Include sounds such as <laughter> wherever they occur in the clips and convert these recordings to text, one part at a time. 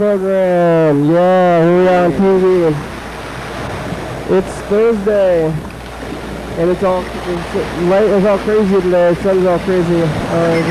program. Yeah, we are on TV. It's Thursday, and it's all it's, light is all crazy today. Sun's all crazy. Oh, is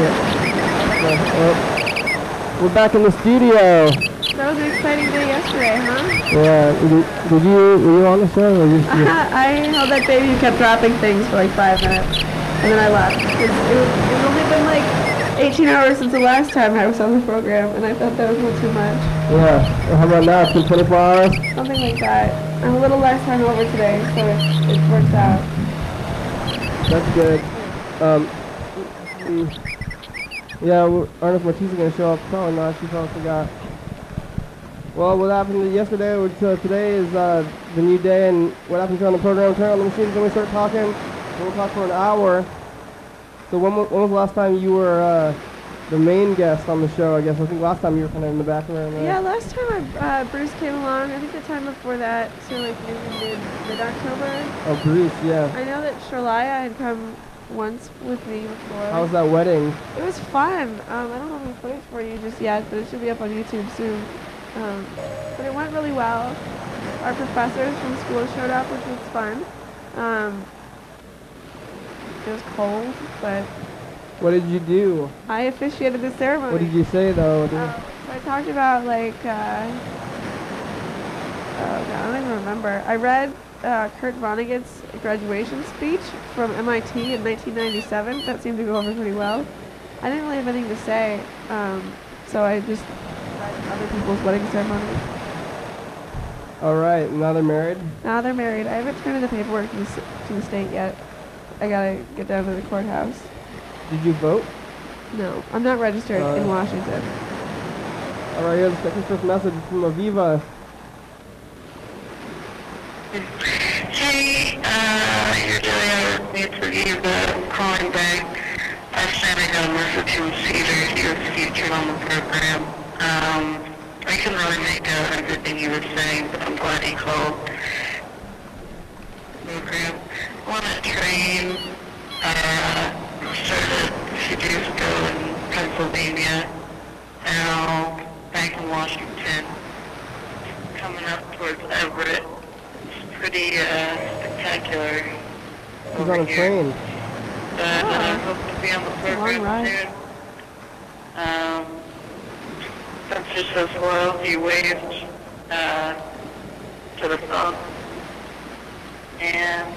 We're back in the studio. That was an exciting day yesterday, huh? Yeah, did, did you were you on the show? Or you, <laughs> I held that baby and kept dropping things for like five minutes, and then I left. It's, it, it's only been like 18 hours since the last time I was on the program, and I thought that was a little too much. yeah. How about now? It's been 24 hours. Something like that. I'm a little less time over today, so it, it works out. That's good. Um, mm, yeah, I don't know if Martisa gonna show up. Probably not. She probably forgot. Well, what happened yesterday or to today is uh, the new day, and what happens on the program? Turn Let me see then we start talking. We'll talk for an hour. So when, when was the last time you were uh, the main guest on the show? I guess I think last time you were kind of in the background. Right? Yeah, last time I, uh, Bruce came along, I think the time before that, so like maybe mid, mid-October. Oh, Bruce. Yeah. I know that Sherlaya had come once with me before. How was that wedding? It was fun. Um, I don't have any footage for you just yet, but it should be up on YouTube soon. Um, but it went really well. Our professors from school showed up, which was fun. Um, it was cold, but What did you do? I officiated the ceremony. What did you say though? Um, so I talked about like, uh, oh god, I don't even remember. I read uh, Kurt Vonnegut's graduation speech from MIT in 1997. That seemed to go over pretty well. I didn't really have anything to say, um, so I just read other people's wedding ceremonies. All right. Now they're married. Now they're married. I haven't turned in the paperwork to the, to the state yet. I gotta get down to the courthouse. Did you vote? No, I'm not registered Uh, in Washington. All right. Here's the first message from Aviva. Hey, uh, you're Julia. It's Aviva calling back. I sent I got a message from Cedar. He was featured on the program. Um, I couldn't really make out everything you were saying, but I'm glad he called. Program. On a train, uh, started a few days ago in Pennsylvania, now back in Washington, coming up towards Everett. It's pretty uh, spectacular. He's over on a here. train. But I hope to be on the program ride. soon. Um, Spencer says hello. He waved uh, to the phone. And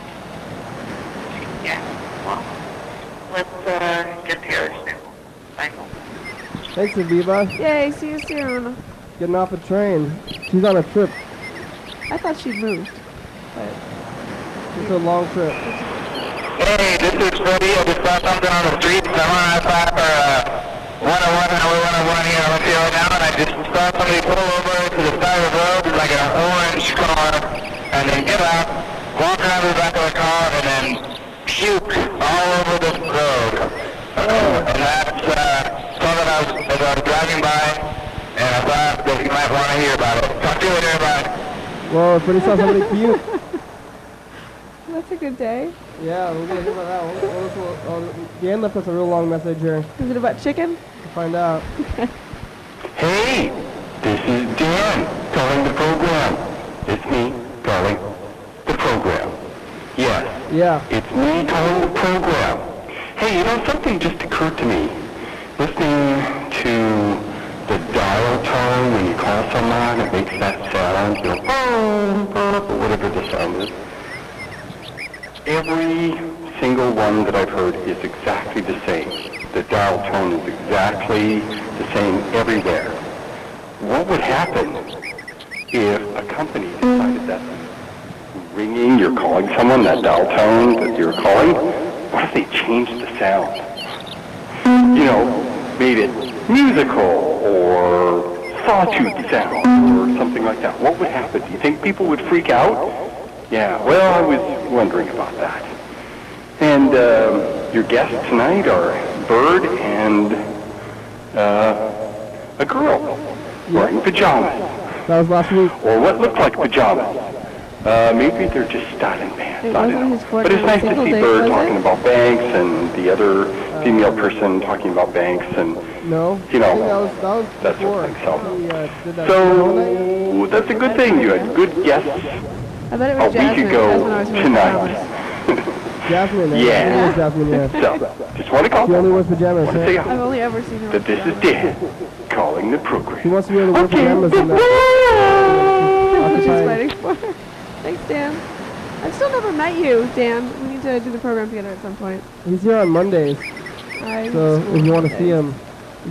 yeah, well, let's uh, get together soon. Bye. Thanks, Aviva. Yay, see you soon. Getting off a train. She's on a trip. I thought she moved, but It's a long trip. Hey, this is Freddie. I just saw something on the street. Someone I thought for uh, 101 Highway 101 here on the right now, and I just saw somebody pull over to the side of the road like an orange car, and then get out, walk around to the back of the car, and then puke all over the road. And that's uh, something I was, as I was driving by, and I thought that you might want to hear about it. Talk to you later, bye. Whoa, Freddie saw somebody <laughs> cute. that's a good day. Yeah, we're gonna hear about that. We'll, we'll, we'll, oh, Dan left us a real long message here. Is it about chicken? to find out. <laughs> Hey, this is Dan calling the program. It's me calling the program. Yes, Yeah. it's me calling the program. Hey, you know, something just occurred to me. Listening to the dial tone when you call someone, it makes that sound, you know, oh, or whatever the sound is. Every single one that I've heard is exactly the same. The dial tone is exactly the same everywhere. What would happen if a company decided that ringing, you're calling someone, that dial tone that you're calling, what if they changed the sound? You know, made it musical or sawtooth sound or something like that. What would happen? Do you think people would freak out? Yeah, well, I was wondering about that. And um, your guests tonight are Bird and uh, a girl wearing pajamas, That was last week. or what looked like pajamas. Uh, maybe they're just styling pants. It I don't know. But it's nice to see Bird talking about banks and the other female person talking about banks and No. You know. I think that was that was That's before. so. He uh, did that. So that's a good thing. You had good guests I bet it a week Jasmine. ago Jasmine always wears pajamas. tonight. <laughs> Jasmine. eh? Yeah. Jasmine. Yeah. So just want to call. She only wears pajamas. Want to say I've only ever seen her. that this is Dan calling the program. She wants to be able to wear Okay. pajamas and that. That's what she's Occupied. fighting for. Thanks, Dan. I've still never met you, Dan. We need to do the program together at some point. He's here on Mondays, I so if you want to see him,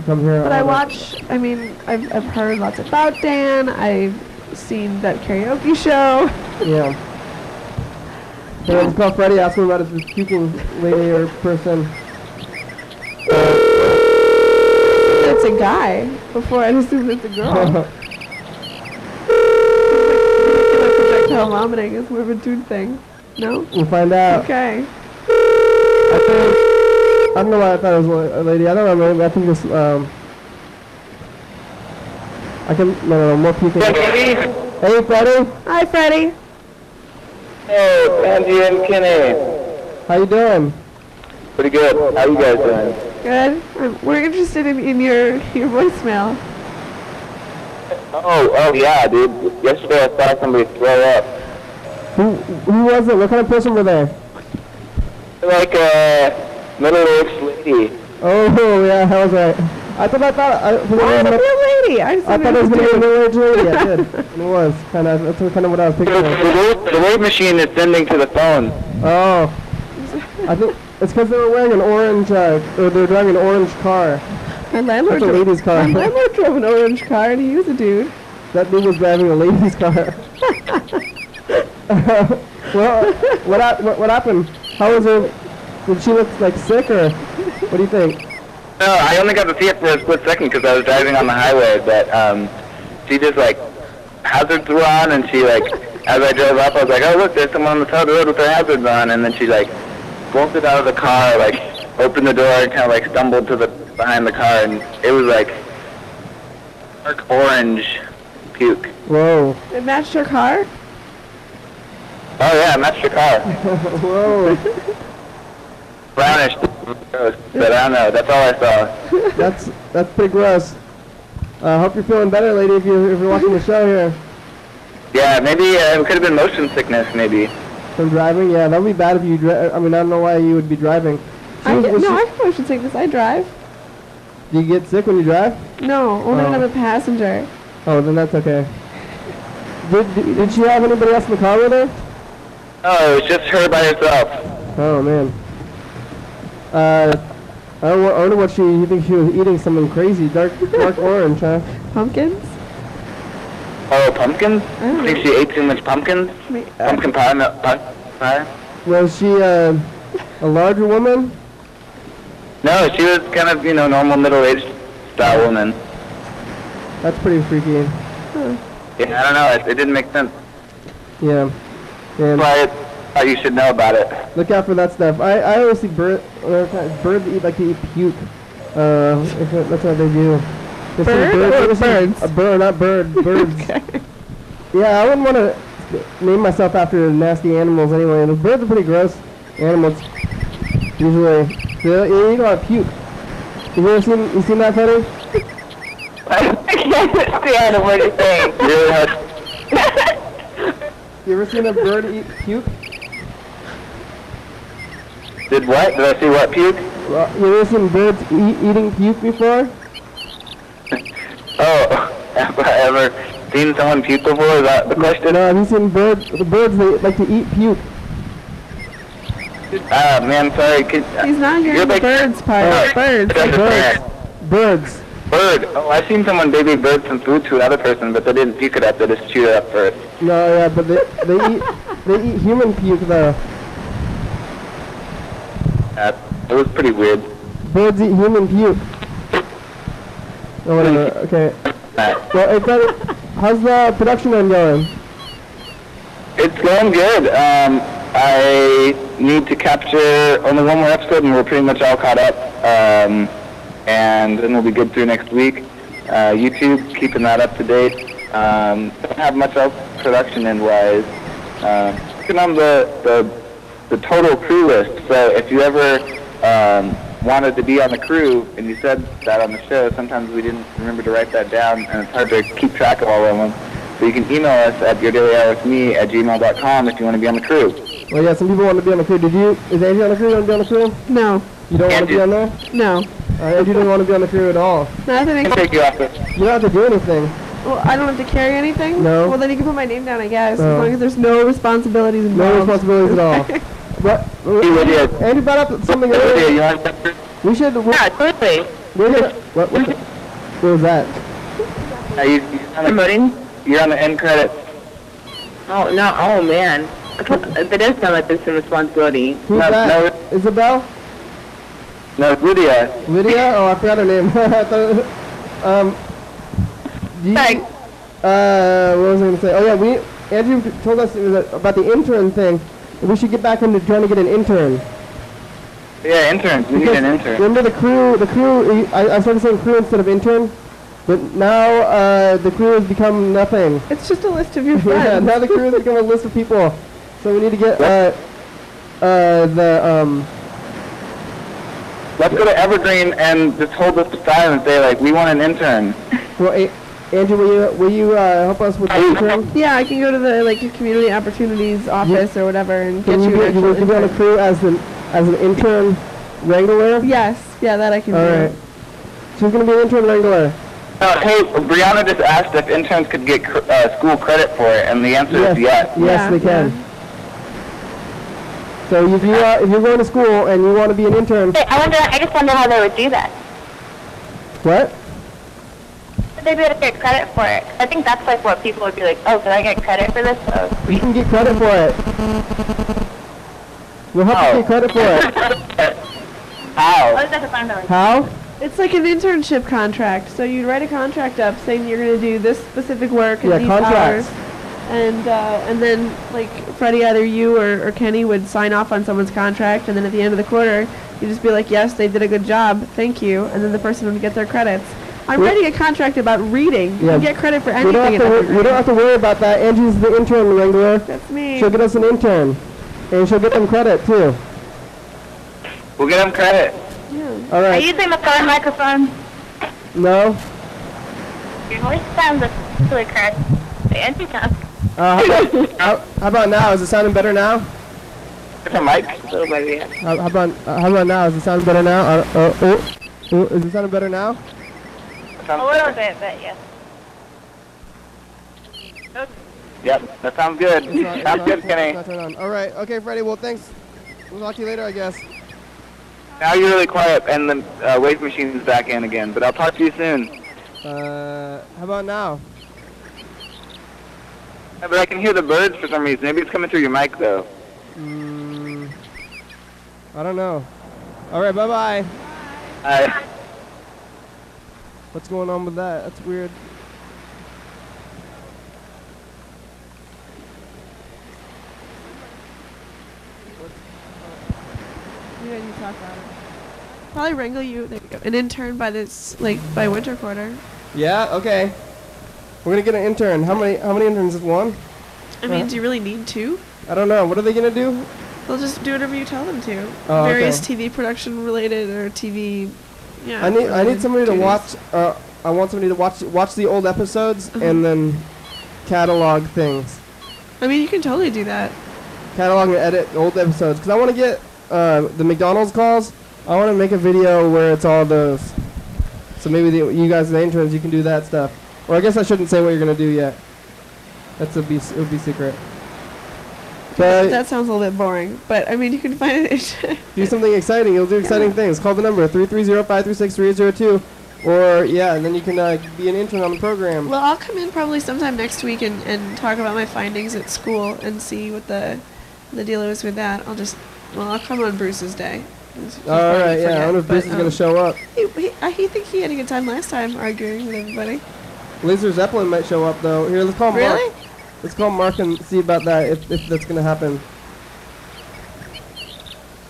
come here. But I watch, I mean, I've, I've heard lots about Dan. I've seen that karaoke show. Yeah. <laughs> So let's call Freddie. Ask him about his puking lady or person. It's a guy before I assumed it's a girl. <laughs> projectile vomiting is more of a dude thing. No? we'll find out. Okay. I don't know why I thought it was a lady. I don't know. I think this. Um. I can. No, no, no. More people. Hey, Freddie. Hi, Freddie. Hey, Andy and Kenny. How you doing? Pretty good. How you guys doing? Good. Um, we're interested in, in your your voicemail. Oh, oh yeah, dude. Yesterday I saw somebody throw up. Who who was it? What kind of person were they? Like a middle-aged lady. Oh yeah, that was right. I thought I thought I, for Why some is it reason, a lady? I, just I thought it was gonna be a middle-aged lady. I did. And <laughs> it was kind of. That's kind of what I was The, the, the wave machine is sending to the phone. Oh, I think it's because they were wearing an orange. Uh, or they were driving an orange car. My landlord, That's a lady's car. my landlord drove an orange car and he was a dude. That dude was driving a lady's car. <laughs> <laughs> well, what, what what happened? How was her? Did she look like sick or? What do you think? No, I only got to see it for a split second because I was driving on the highway, but um, she just like hazards were on, and she like, as I drove up, I was like, oh look, there's someone on the side of the road with their hazards on, and then she like bolted out of the car, like opened the door, and kind of like stumbled to the behind the car, and it was like dark orange puke. Whoa, It matched her car. Oh yeah, it matched the car. <laughs> whoa. Brownish, gross, but I don't know. That's all I saw. <laughs> That's that's pretty gross. I uh, hope you're feeling better, lady. If you if you're watching the show here Yeah, maybe uh, it could have been motion sickness, maybe. from driving, yeah, that would be bad if you. Dri- I mean, I don't know why you would be driving. She I was- get, was no, I have motion sickness. I drive. Do you get sick when you drive? No, only when Oh. I'm a passenger. Oh, then that's okay. Did, did, did she have anybody else in the car with her? Oh, it was just her by herself. Oh man. Uh, I don't wa- I wonder what she. You think she was eating something crazy, dark, dark <laughs> orange, huh? Pumpkins? Oh, pumpkins? I don't think she ate too much pumpkins? I mean, uh, Pumpkin pie, milk pie? pie? Was she uh, a larger woman? No, she was kind of, you know, normal middle-aged style woman. That's pretty freaky. Yeah, I don't know. It, it didn't make sense. Yeah. And But I you should know about it. look out for that stuff. I, I always see bird, uh, birds eat like to eat puke. Uh, that's what they do. They say Bird bird- or birds? A bird, not bird. <laughs> Birds. Yeah, I wouldn't want to name myself after nasty animals anyway. The birds are pretty gross animals. Usually, they, they eat a lot of puke. You ever seen you seen that, Freddie? <laughs> I can't understand what you're saying. <laughs> You ever seen a bird eat puke? Did what? Did I see what, puke? Well, you ever seen birds eat, eating puke before? <laughs> Oh, <laughs> have I ever seen someone puke before? Is that the question? No, have you seen birds? The birds they like to eat puke. Ah, man, sorry. Could, He's not You're the like- birds part. Oh, birds. that's Birds. Birds. Bird. Oh, I've seen someone baby bird some food to another person, but they didn't puke it up. They just chewed it up first. No, yeah, but they they eat they eat human puke though. Uh, it was pretty weird. Birds eat human puke. Oh, whatever. Okay. Well, hey, Freddie, how's the production end going? It's going good. Um, I need to capture only one more episode, and we're pretty much all caught up. Um, and then we'll be good through next week. Uh, YouTube, keeping that up to date. Um, don't have much else production end wise. Uh, on the, the the total crew list. So if you ever um, wanted to be on the crew, and you said that on the show. Sometimes we didn't remember to write that down, and it's hard to keep track of all of them. So you can email us at yourdailyhourwithme at gmail.com if you want to be on the crew. Well, yeah, some people want to be on the crew. Did you? Is Angie on the crew? You want to be on the crew? No, You don't want to be on there? no. Uh, Andrew didn't want to be on the crew at all. No, I I think. can take you off the. You don't have to do anything. Well, I don't have to carry anything. No. Well, then you can put my name down, I guess, Oh. as long as there's no responsibilities involved. No responsibilities at all. <laughs> But Hey, Lydia. Andrew brought up something Lydia, earlier. you want We should. We, Yeah, totally. we're gonna. What, what, the- what was that? uh, you, you're, on the, you're on the end credits. Oh, no, oh, man. That does sound like there's some responsibility. Who's No, that? Isabel? No, Lydia. Lydia? <laughs> Oh, I forgot her name. <laughs> I thought- um. do you- Thanks. Uh, what was I gonna say? Oh yeah, we Andrew told us it was about the intern thing. We should get back into trying to get an intern. Yeah, interns. We need an intern. Remember the crew? The crew. I, I started saying crew instead of intern, but now uh, the crew has become nothing. It's just a list of your <laughs> yeah, friends. now the crew has become a list of people. So we need to get uh, uh, the um. Let's go to Evergreen and just hold this aside and say, like, we want an intern. Well, a- Andrew, will you will you uh, help us with the intern? Yeah, I can go to the like community opportunities office or whatever and get Can you you, an be, you, actual will you be on the crew as an as an intern wrangler? Yes, yeah, that I can All do. right. She's gonna be an intern wrangler. Uh, hey, Brianna just asked if interns could get cr- uh, school credit for it, and the answer Yes, is yes. yes, Yeah, they can. So if you are if you're going to school and you want to be an intern, I wonder. I just wonder how they would do that. what? Would they be able to get credit for it? I think that's like what people would be like. Oh, can I get credit for this? Oh, You can get credit for it. We'll help you get credit for it. <laughs> How? I just have to. How? It's like an internship contract. So you'd write a contract up saying you're going to do this specific work at Yeah, these contracts. hours. And uh, and then like Freddie, either you or, or Kenny would sign off on someone's contract, and then at the end of the quarter, you'd just be like, yes, they did a good job, thank you, and then the person would get their credits. I'm We- writing a contract about reading. You Yeah. can get credit for We anything. don't have to we don't have to worry about that. Angie's the intern wrangler. That's me. She'll get us an intern, and she'll get them credit too. We'll get them credit. Yeah. All right. Are you using the phone microphone? No. Your voice sounds really cracked. The answer sounds. Uh, how, about, how, how about now? Is it sounding better now? Different mic. A little bit. How, how about uh, how about now? Is it sounding better now? Uh, uh, oh, oh, is it sounding better now? A little bit, but yes. Yep, that sounds good. It's not- it's Sounds not- good, it's Kenny. not. All right. Okay, Freddie. Well, thanks. We'll talk to you later, I guess. Now you're really quiet, and the uh, wave machine is back in again. But I'll talk to you soon. Uh, how about now? Yeah, but I can hear the birds for some reason. Maybe it's coming through your mic, though. Mm, I don't know. All right. Bye bye. Uh, What's going on with that? That's weird. Yeah, you talk about it. Probably wrangle you. There you go. An intern by this like by winter quarter. Yeah. Okay. We're gonna get an intern. How many? How many interns? Is one? I mean, do you really need two? I don't know. What are they gonna do? They'll just do whatever you tell them to. Oh, Various okay. TV production related or TV. Yeah. I need. I need somebody to watch. Uh, I want somebody to watch watch the old episodes Uh-huh. and then catalog things. I mean, you can totally do that. Catalog and edit old episodes because I want to get uh, the McDonald's calls. I want to make a video where it's all those. So maybe the, you guys, the interns, you can do that stuff. Or I guess I shouldn't say what you're gonna do yet. That's a be it would be secret. But that sounds a little bit boring, but I mean, you can find it. <laughs> do something exciting. You'll do exciting things. Call the number three three zero five three six three zero two, or yeah, and then you can uh, be an intern on the program. well, I'll come in probably sometime next week and, and talk about my findings at school and see what the the deal is with that. I'll just well, I'll come on Bruce's day. All right, he'll All probably yeah. I forget, wonder if Bruce is gonna um, show up. He, he, I he think he had a good time last time arguing with everybody. Laser Zeppelin might show up though. Here, let's call Mark. Really? Let's call Mark and see about that if, if that's gonna happen.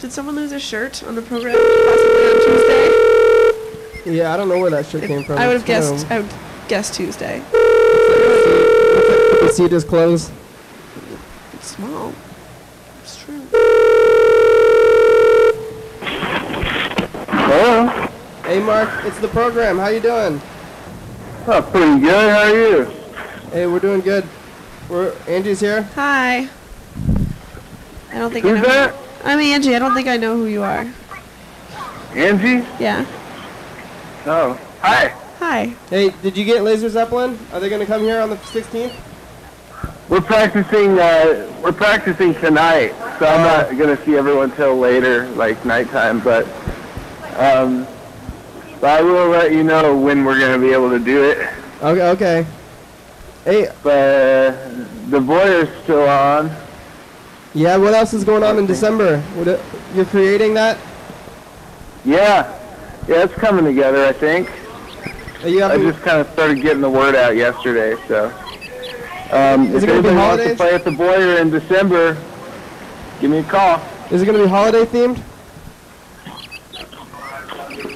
Did someone lose a shirt on the program possibly on Tuesday? Yeah, I don't know where that shit came from. I would have guessed. I would guess Tuesday. The seat is closed. It's small. It's true. Hello. Hey, Mark, it's the program. How you doing? Oh, pretty good. How are you? Hey, we're doing good. We're Angie's here. Hi. I don't think I Who's know. that? I'm Angie. I don't think I know who you are. Angie? Yeah. Oh. Hi. Hi. Hey, did you get Laser Zeppelin? Are they gonna come here on the 16th? We're practicing. Uh, we're practicing tonight, so I'm not gonna see everyone till later, like nighttime. But um, but I will let you know when we're gonna be able to do it. Okay, okay. Hey, But uh, the boiler's still on. yeah, what else is going on in December? Uh, you're creating that? Yeah. Yeah, it's coming together. I think. You I just kind of started getting the word out yesterday, so. Um, Is if it anybody wants to play at the boiler in December, give me a call. is it gonna be holiday themed?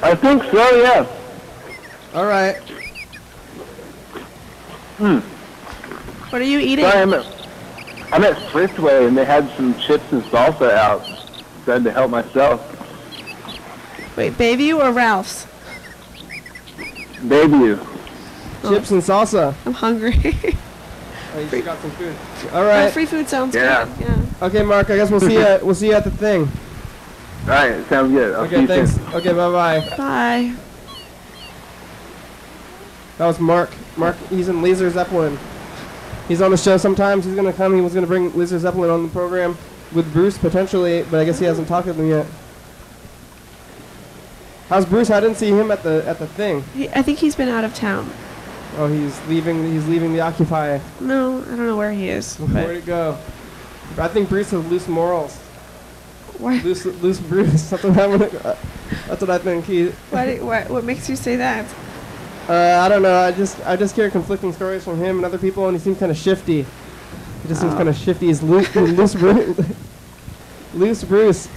I think so, yeah. All right. What are you eating? Sorry, I'm at, I'm at Thriftway and they had some chips and salsa out. So I had to help myself. Wait, Bayview or Ralph's? Bayview. Oh. Chips and salsa. I'm hungry. <laughs> Oh, you got some food. All Yeah, oh, free food sounds Yeah. good. Yeah. Okay, Mark. I guess we'll see you. We'll see you at the thing. <laughs> All right, sounds good. I'll Okay, you thanks. soon. Okay, bye bye. Bye. That was Mark. Mark, he's in Laser Zeppelin. He's on the show sometimes. He's gonna come. He was gonna bring Laser Zeppelin on the program with Bruce potentially, but I guess he hasn't talked to them yet. How's Bruce? I didn't see him at the at the thing. He, I think he's been out of town. Oh, he's leaving. He's leaving the Occupy. No, I don't know where he is. <laughs> Where'd it go? I think Bruce has loose morals. why, Loose, loose Bruce. <laughs> Something happened. Uh, that's what I think. He. why, why, what makes you say that? Uh, I don't know. I just I just hear conflicting stories from him and other people, and he seems kind of shifty. He just seems Oh. kind of shifty. He's <laughs> loose, loose Bruce. <laughs> loose Bruce.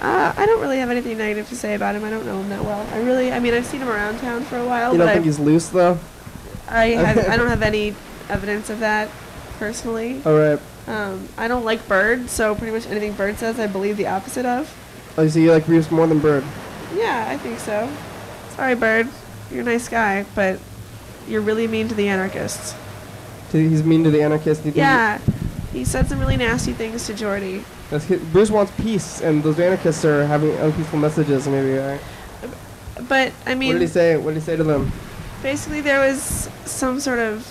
Uh, I don't really have anything negative to say about him. I don't know him that well. I really, I mean, I've seen him around town for a while, You don't I, think he's loose though? I, <laughs> have, I don't have any evidence of that personally. All right. Um, I don't like Bird, so pretty much anything Bird says, I believe the opposite of. Oh, so you like Bruce more than Bird? Yeah, I think so. Sorry, Bird. You're a nice guy, but you're really mean to the anarchists. He's mean to the anarchists. Yeah, he said some really nasty things to Jordy. That's, Bruce wants peace, and those anarchists are having unpeaceful messages. Maybe. Right? But I mean, what did he say? What did he say to them? basically there was some sort of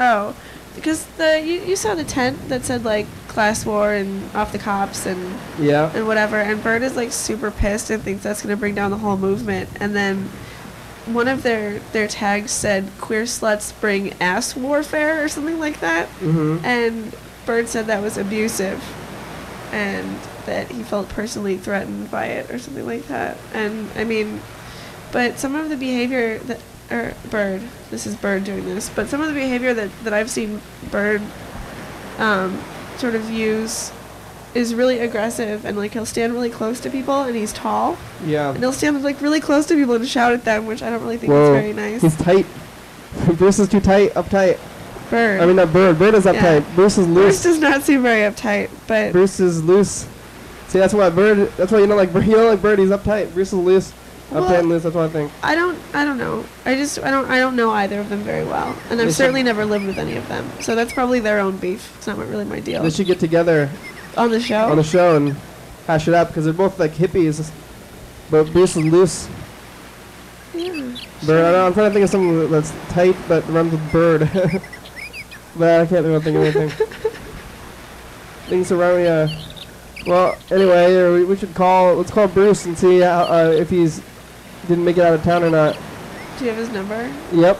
oh because the you, you saw the tent that said like class war and off the cops and Yeah. and whatever and bird is like super pissed and thinks that's going to bring down the whole movement and then one of their their tags said queer sluts bring ass warfare or something like that Mm-hmm. and bird said that was abusive and that he felt personally threatened by it or something like that and i mean but some of the behavior that or bird this is bird doing this but some of the behavior that, that i've seen bird um, sort of use is really aggressive and like he'll stand really close to people and he's tall Yeah. and he'll stand like really close to people and shout at them which i don't really think Whoa. is very nice He's tight. <laughs> Bruce is too tight, uptight. bird I mean, not Bird. Bird is Yeah. uptight. Bruce is loose. Bruce does not seem very uptight but Bruce is loose. See, that's why Bird. That's why you don't like Bird. You don't like Bird. He's uptight. Bruce is loose. Uptight Well- and loose. That's what I think. I don't I don't know. I just I don't I don't know either of them very well. And I've They certainly never lived with any of them. So that's probably their own beef. It's not really my deal. They should get together On the show? on the show and hash it out because they're both like hippies. But Bruce is loose. yeah. Bird. I don't, I'm trying to think of something that's tight but runs with Bird. <laughs> but I can't really think of anything. <laughs> Things around me. Uh, well, anyway, uh, we, we should call. Let's call Bruce and see how, uh, if he's didn't make it out of town or not. Do you have his number? Yep.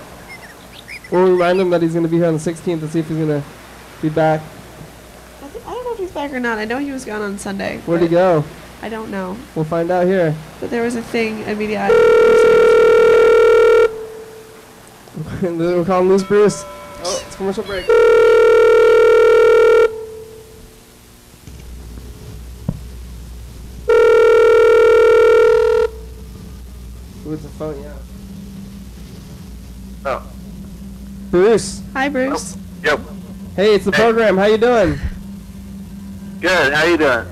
We'll remind him that he's going to be here on the 16th and see if he's going to be back. I, think, I don't know if he's back or not. I know he was gone on Sunday. Where'd he go? I don't know. We'll find out here. But there was a thing at Media Island. <laughs> we'll call him Loose Bruce. Oh, it's commercial break. Ooh, the a phone, yeah. Oh. Bruce. Hi, Bruce. Yep. Hey, it's the Hey. program. How you doing? Good. How you doing?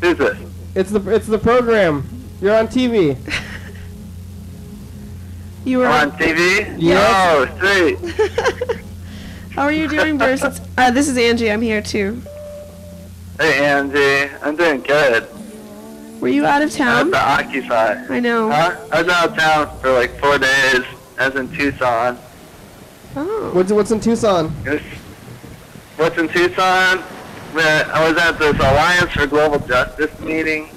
Who's this? It's the it's the program. You're on TV. <laughs> You were I'm on TV? Yes. Oh, sweet. <laughs> How are you doing, Bruce? It's, uh, this is Angie. I'm here too. Hey, Angie. I'm doing good. Were you out of I was town? at Occupy. I know. Huh? I was out of town for like four days. I was in Tucson. Oh. What's what's in Tucson? What's in Tucson? Man, I was at this Alliance for Global Justice meeting.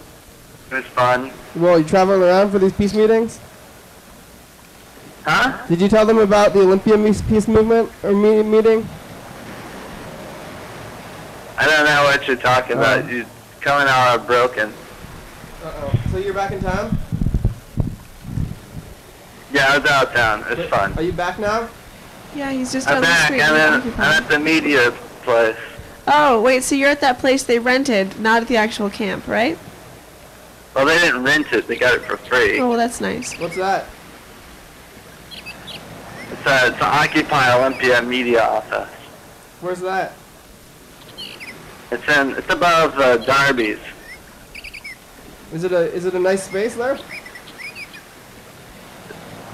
It was fun. Well, you traveling around for these peace meetings? Huh? Did you tell them about the Olympia peace movement or me- meeting? I don't know what you're talking about. Oh. You're coming out broken. Uh-oh. So you're back in town? Yeah, I was out of town. It's was fun. Are you back now? Yeah, he's just I'm on the street. I'm, in, Occupy. I'm at the media place. Oh, wait, so you're at that place they rented, not at the actual camp, right? Well, they didn't rent it. They got it for free. Oh, well, that's nice. What's that? It's a, it's an Occupy Olympia media office. Where's that? It's in. It's above uh, Darby's. Is it a is it a nice space there?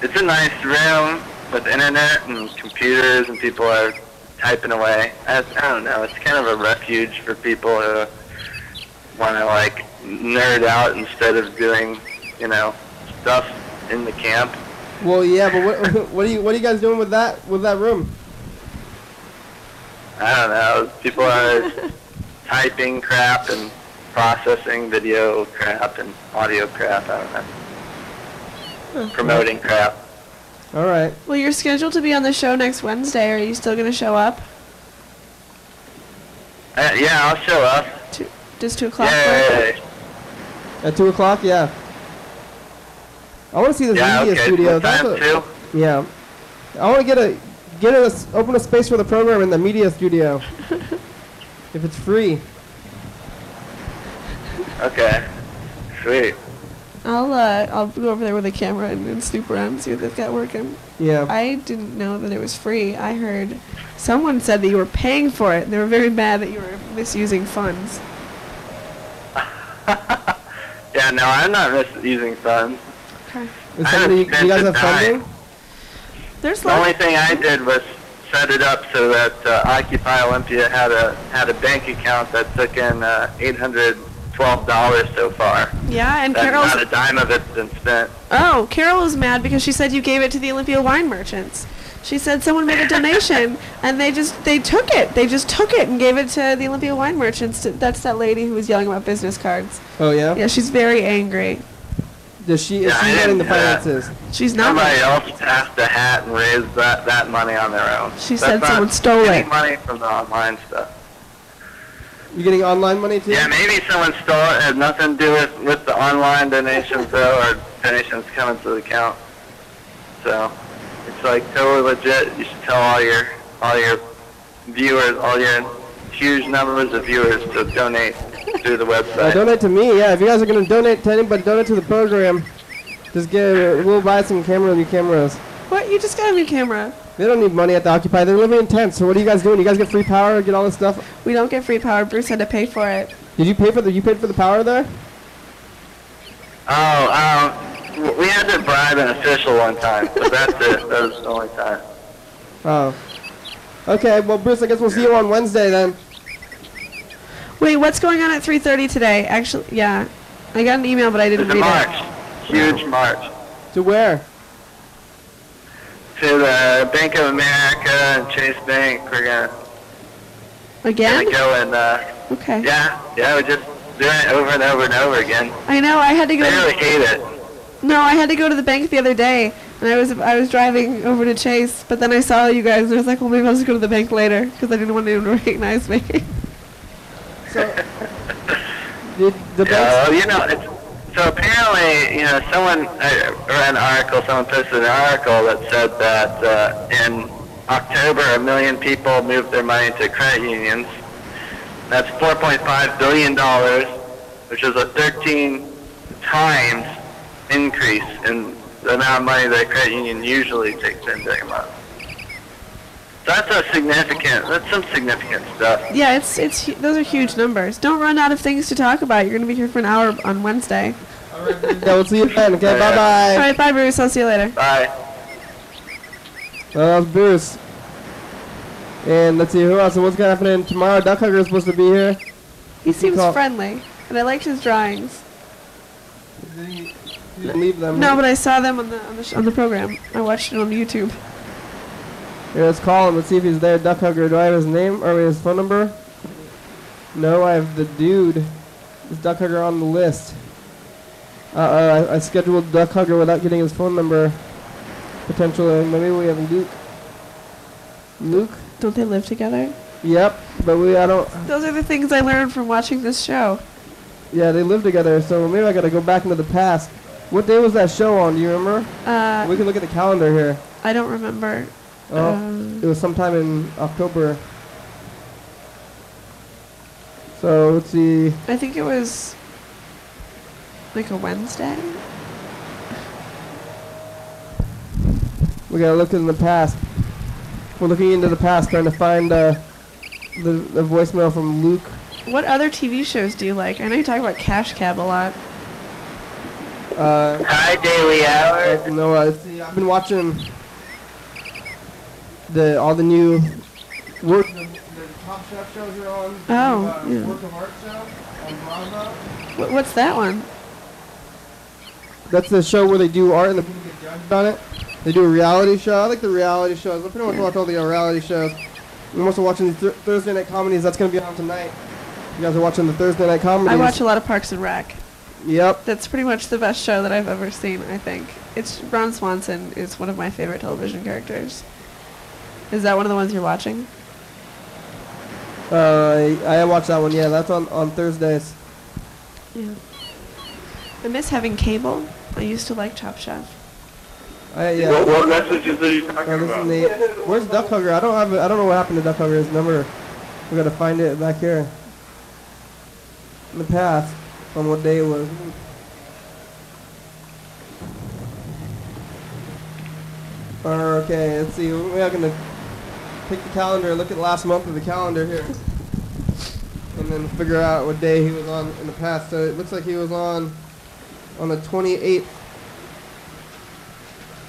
It's a nice room with internet and computers, and people are typing away. I, I don't know. It's kind of a refuge for people who want to like nerd out instead of doing, you know, stuff in the camp. Well, yeah, but what <laughs> what are you what are you guys doing with that with that room? I don't know. People are <laughs> typing crap and processing video crap and audio crap. I don't know. Promoting crap. All right. Well, you're scheduled to be on the show next Wednesday. Are you still going to show up? Uh, yeah, I'll show up. Two, does 2 o'clock yeah, work? Yay! At two o'clock, yeah. I want to see this Yeah, media okay. studio. What That's time a- too? yeah. I want to get a get a s- open a space for the program in the media studio. <laughs> if it's free. Okay. Sweet. I'll uh, I'll go over there with a camera and, and snoop around and see what they've got working. Yeah. I didn't know that it was free. I heard someone said that you were paying for it. and They were very mad that you were misusing funds. <laughs> Yeah, no, I'm not misusing funds. Okay. Is somebody, haven't you guys have funding? There's The only thing I did was set it up so that uh, Occupy Olympia had a had a bank account that took in uh, eight hundred twelve dollars so far. Yeah, and That's Carol's. not a dime of it's been spent. Oh, Carol is mad because she said you gave it to the Olympia wine merchants. She said someone made a donation <laughs> and they just they took it. They just took it and gave it to the Olympia wine merchants. To, that's that lady who was yelling about business cards. Oh yeah. Yeah, she's very angry. Does she is Yeah, she running the didn't hear that. finances? She's not. Somebody else passed a hat and raised that, that money on their own. She That's said not someone stole getting it. money from the online stuff. You getting online money too? Yeah, maybe someone stole it. It had nothing to do with, with the online donations though, or donations coming to the account. So it's like totally legit. You should tell all your all your viewers, all your huge numbers of viewers to donate through the <laughs> Uh, website. donate to me, yeah. If you guys are gonna donate to anybody, donate to the program. Just get, we'll buy some camera, new cameras. What? You just got a new camera. They don't need money at the Occupy. They're living in tents. So what are you guys doing? You guys get free power, get all this stuff. We don't get free power. Bruce had to pay for it. Did you pay for the? You paid for the power there? Oh, um, we had to bribe an official one time, but that's it. That was the only time. Oh. Okay. Well, Bruce, I guess we'll see you on Wednesday then. Wait, what's going on at 3:30 today? Actually, yeah, I got an email, but I didn't It's a read march, it. huge march To where? To the Bank of America and Chase Bank. We're gonna, Again? gonna go and uh, Okay. yeah, yeah, we just do it over and over and over again. I know. I had to go. They To, really hate it. no, I had to go to the bank the other day, and I was I was driving over to Chase, but then I saw you guys, and I was like, well, maybe I'll just go to the bank later because I didn't want anyone to <laughs> recognize me. So. <laughs> Did the Yeah, banks? well, you know, it's, so apparently, you know, someone I read an article, someone posted an article that said that uh, in October, a million people moved their money to credit unions. That's 4.5 billion dollars, which is a 13 times increase in the amount of money that a credit union usually takes in during a month. So that's a significant. That's some significant stuff. yeah, it's it's those are huge numbers. Don't run out of things to talk about. You're gonna be here for an hour on Wednesday. <laughs> Yeah, we'll see you then. Okay. Bye bye. right, bye, Bruce. I'll see you later. Bye. Uh, that was Bruce. And let's see who else. So what's gonna happen tomorrow? Duck Hugger is supposed to be here. He seems call- friendly, and I liked his drawings. He didn't leave them. No, but I saw them on the on the, sh- on the program. I watched it on YouTube. Here, let's call him. Let's see if he's there. Duck Hugger. Do I have his name or his phone number? No, I have the dude. Is Duck Hugger on the list? Uh, uh, I, I scheduled Duck Hugger without getting his phone number. Potentially, maybe we have Luke. Luke? Don't they live together? Yep, but we I don't. Those are the things I learned from watching this show. Yeah, they live together, so maybe I gotta go back into the past. What day was that show on? Do you remember? Uh, we can look at the calendar here. I don't remember. Oh, Um, it was sometime in October. So let's see. I think it was like a Wednesday. We gotta look in the past. We're looking into the past, trying to find uh, the the voicemail from Luke. What other TV shows do you like? I know you talk about Cash Cab a lot. Uh, Hi, Daily Hour. uh, no, uh. I've been watching the all the new work. The, the Top Chef shows are on. Oh, uh, yeah. Work of Art show on Bravo. Wh- what's that one? That's the show where they do art and the people get judged on it. They do a reality show. I like the reality shows. I pretty much watch all the uh, reality shows. I'm also watching the th- Thursday night comedies. That's gonna be on tonight. You guys are watching the Thursday night comedies. I watch a lot of Parks and Rec. Yep. That's pretty much the best show that I've ever seen. I think it's Ron Swanson is one of my favorite television characters. Is that one of the ones you're watching? Uh, I, I watch that one. Yeah, that's on on Thursdays. Yeah. I miss having cable. I used to like Top Chef. I, yeah. What, what messages are you talking Oh, about? Nate. Where's Duck Hugger? I don't have. I don't know what happened to Duck Hugger's number. We gotta find it back here. In the past, on what day it was. Okay, let's see. We're gonna take the calendar, look at the last month of the calendar here, and then figure out what day he was on in the past. So it looks like he was on on the 28th.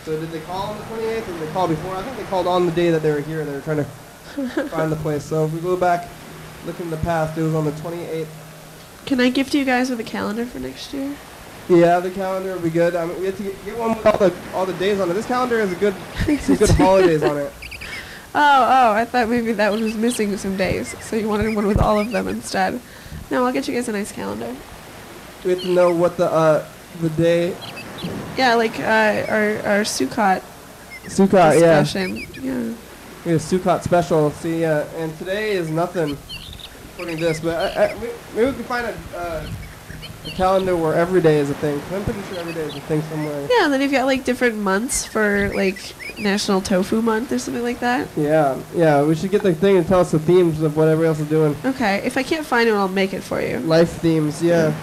So did they call on the 28th or did they call before? I think they called on the day that they were here. And they were trying to <laughs> find the place. So if we go back, look in the past, it was on the 28th. Can I gift you guys with a calendar for next year? Yeah, the calendar would be good. I mean, we have to get, get one with all the all the days on it. This calendar has a good <laughs> some good holidays on it. Oh, oh, I thought maybe that one was missing some days, so you wanted one with all of them instead. No, I'll get you guys a nice calendar. We have to know what the uh the day Yeah, like uh, our our Sukkot Sukkot. Yeah, discussion. Yeah. we have Sukkot special. See, uh, and today is nothing. According to this, but I, I, maybe we can find a, uh, a calendar where every day is a thing. I'm pretty sure every day is a thing somewhere. Yeah, and then you've got like different months for like National Tofu Month or something like that. Yeah, yeah. We should get the thing and tell us the themes of what everybody else is doing. Okay, if I can't find it, I'll make it for you. Life themes. Yeah,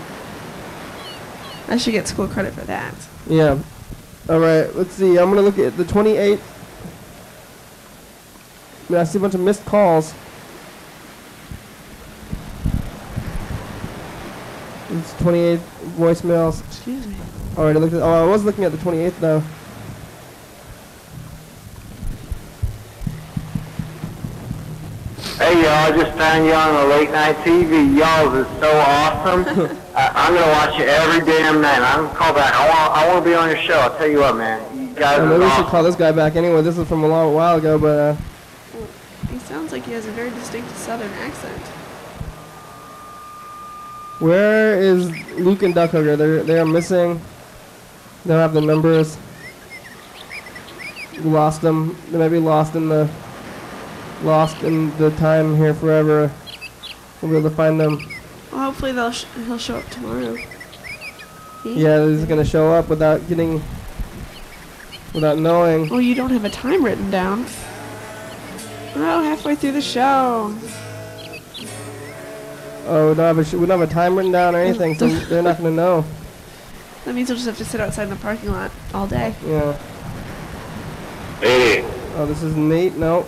I should get school credit for that. yeah. All right. Let's see. I'm gonna look at the 28th. I, mean, I see a bunch of missed calls. It's 28 voicemails. Excuse me. All right. I looked at. Oh, I was looking at the 28th though. Hey y'all, just found y'all on the late night TV. Y'all is so awesome. <laughs> I, I'm gonna watch you every damn night. I'm gonna call back. I want, I want to be on your show. I'll tell you what, man. You guys are maybe we should call this guy back anyway. This is from a long while ago, but uh, He sounds like he has a very distinct Southern accent. where is Luke and Duck Hugger? They're they're missing. They don't have the numbers. Lost them. They may be lost in the lost in the time here forever. We'll be able to find them. Well, hopefully they'll sh- he'll show up tomorrow. Yeah, he's gonna show up without getting, without knowing. Oh, you don't have a time written down. Oh, halfway through the show. Oh, we don't have a sh- we don't have a time written down or anything, so <laughs> they're not gonna know. That means we'll just have to sit outside in the parking lot all day. Yeah. Hey, Oh, this is Nate. No.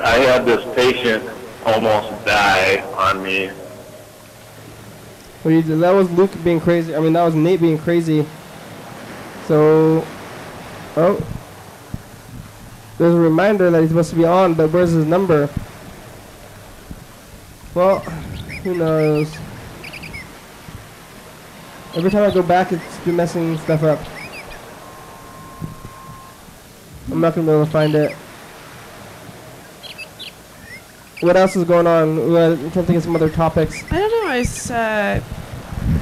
I had this patient almost die on me. You that was Luke being crazy. I mean, that was Nate being crazy. So, oh, there's a reminder that he's supposed to be on, but where's his number? Well, who knows? Every time I go back, it's been messing stuff up. I'm not gonna be able to find it. What else is going on? Well, I'm trying to think of some other topics. I don't know. Is uh,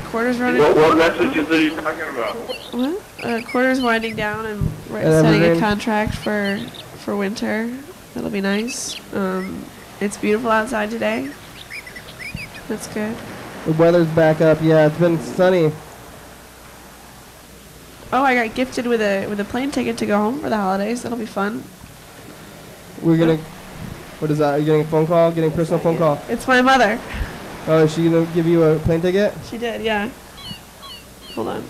quarters running? What, what messages are you talking about? What? Uh, quarters winding down and ri- And setting a contract for for winter. That'll be nice. Um, it's beautiful outside today. That's good. The weather's back up. Yeah, it's been sunny. Oh, I got gifted with a with a plane ticket to go home for the holidays. That'll be fun. We're gonna. What is that? Are you getting a phone call? Getting a personal phone call? It's my mother. Oh, is she gonna give you a plane ticket? She did, yeah. Hold on.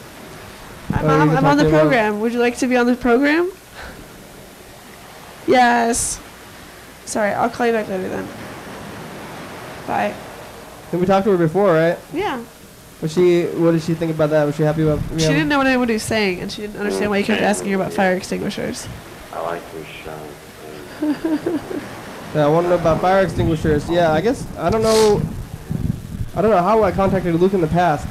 I'm, Oh, you on, can I'm on the to her. program. Would you like to be on the program? Yes. Sorry, I'll call you back later then. Bye. I think we talked to her before, right? Yeah. Was she? What did she think about that? Was she happy about? She didn't know what anybody was saying, and she didn't understand why you kept asking her about fire extinguishers. I like your shine. <laughs> Yeah, I want to know about fire extinguishers. Yeah, I guess I don't know. I don't know how I contacted Luke in the past,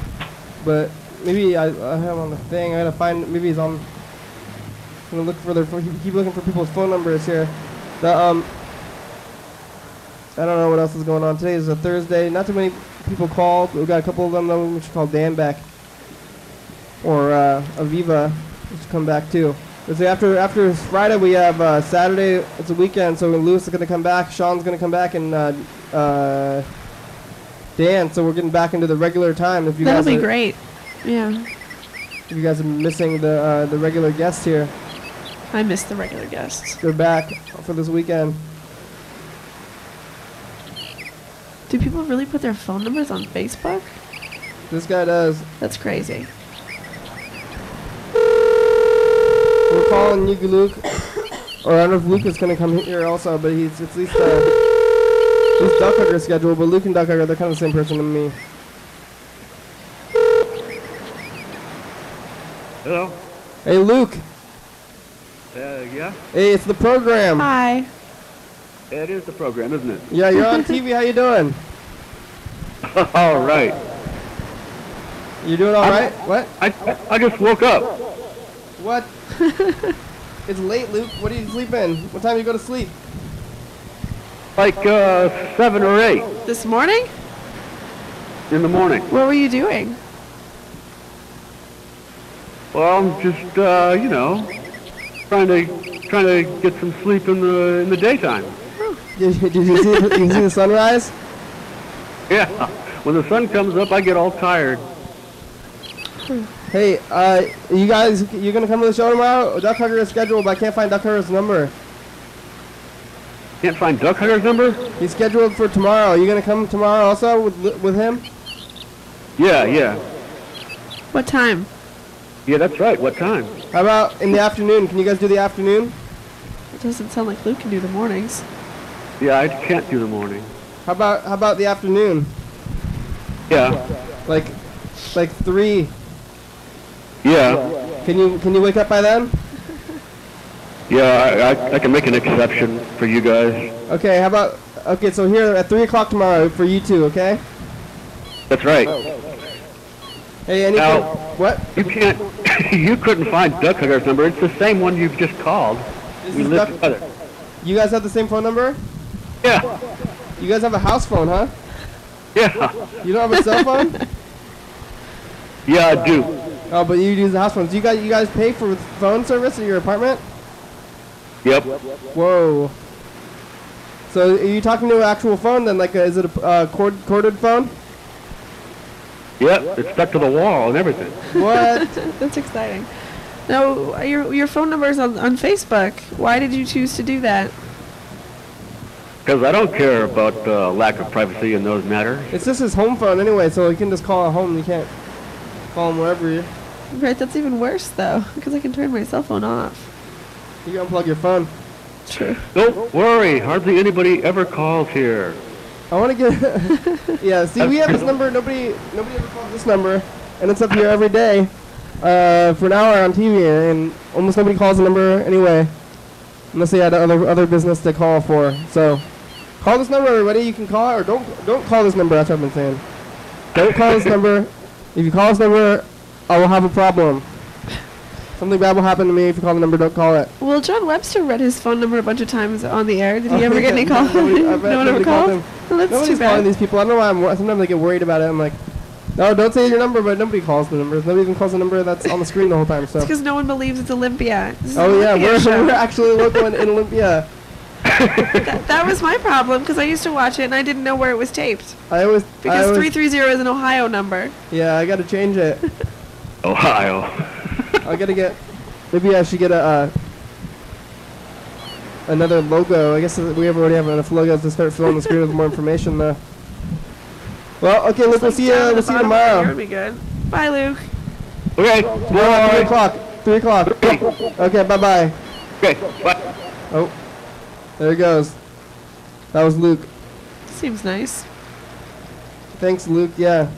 but maybe I, I have on the thing. I gotta find. Maybe he's on. I'm gonna look for their. Keep looking for people's phone numbers here. The um. I don't know what else is going on. Today is a Thursday. Not too many people called. We got a couple of them though. We should call Dan back. Or uh, Aviva, should come back too. It's after after Friday we have uh, Saturday. It's a weekend, so Lewis is gonna come back. Sean's gonna come back, and uh, uh, Dan. So we're getting back into the regular time. If you guys That'll guys be are, great. Yeah. If you guys are missing the uh, the regular guests here, I miss the regular guests. they're back for this weekend. Do people really put their phone numbers on Facebook? This guy does. That's crazy. We're calling you Luke, or I don't know if Luke is gonna come here also, but he's at least uh, he's Duck Hugger schedule, but Luke and Duck Hugger they're kind of the same person to me. Hello. Hey Luke, Uh, yeah. hey it's the program. Hi. It is the program, isn't it? Yeah, you're on TV. How you doing? <laughs> all right. You doing all right? What? I I just woke up. What? <laughs> it's late, Luke. What do you sleep in? What time do you go to sleep? Like uh, seven or eight This morning? in the morning. What were you doing? Well, I'm just uh, you know, trying to trying to get some sleep in the in the daytime. <laughs> Did, did you see? Did you see the sunrise? Yeah. When the sun comes up, I get all tired. Hey, uh, you guys, you gonna come to the show tomorrow? Duck Hugger is scheduled, but I can't find Duck Hugger's number. Can't find Duck Hugger's number? He's scheduled for tomorrow. you gonna come tomorrow also with with him? Yeah, yeah, What time? yeah. That's right. What time? How about in the afternoon? Can you guys do the afternoon? It doesn't sound like Luke can do the mornings. Yeah, I can't do the morning. How about how about the afternoon? Yeah, Like, like three. Yeah, Can you can you wake up by then? yeah. I, I I can make an exception for you guys. Okay. How about okay? So here at three o'clock tomorrow for you two. Okay. That's right. Hey, any Now- what? You can't. <coughs> you couldn't find Duck Hugger's number. It's the same one you've just called. This We is live Duck- together. You guys have the same phone number? Yeah, You guys have a house phone, huh? yeah, You don't have a cell phone? <laughs> yeah. I do. Oh, but you use the house phones. You guys, you guys pay for phone service at your apartment? Yep. Whoa. So are you talking to an actual phone then? Like, a, is it a uh, cord, corded phone? Yep. It's stuck to the wall and everything. What? <laughs> That's exciting. Now, your your phone number is on, on Facebook. Why did you choose to do that? Because I don't care about uh, lack of privacy in those matters. it's just his home phone anyway, so he can just call at home. You can't call him wherever you. Right, that's even worse though, because I can turn my cell phone off. You can unplug your phone. True. Don't worry. Hardly anybody ever calls here. I want to get. <laughs> yeah. See, we have this number. Nobody, nobody ever calls this number, and it's up here every day, uh, for an hour on TV, and almost nobody calls the number anyway. unless they had other other business to call for. So, call this number, everybody. You can call it, or don't don't call this number. That's what I've been saying. Don't call this number. If you call this number, I will have a problem. Something bad will happen to me if you call the number. Don't call it. Well, John Webster read his phone number a bunch of times on the air. Did he ever get any <laughs> calls? nobody- <laughs> no one ever called him. Well, that's Nobody's too calling these people. I don't know why. I'm, sometimes I get worried about it. I'm like, no, don't say your number. But nobody calls the numbers. Nobody even calls the number that's on the screen the whole time. So. Because no one believes it's Olympia. This Oh yeah, Olympia we're, we're actually local in, in Olympia. <laughs> that, that was my problem because I used to watch it and I didn't know where it was taped. I always Because 330 is an Ohio number. Yeah, I gotta change it. Ohio. I gotta get. Maybe I should get a uh, another logo. I guess we already have enough logos to start filling the screen with more information though. Well, okay, look, we'll see you. Down at We'll see you bottom here tomorrow. would be good. Bye, Luke. Okay. Tomorrow, three o'clock. Three o'clock. <clears throat> Okay, bye bye. Okay. Bye. Oh, there he goes. That was Luke. Seems nice. Thanks, Luke. Yeah.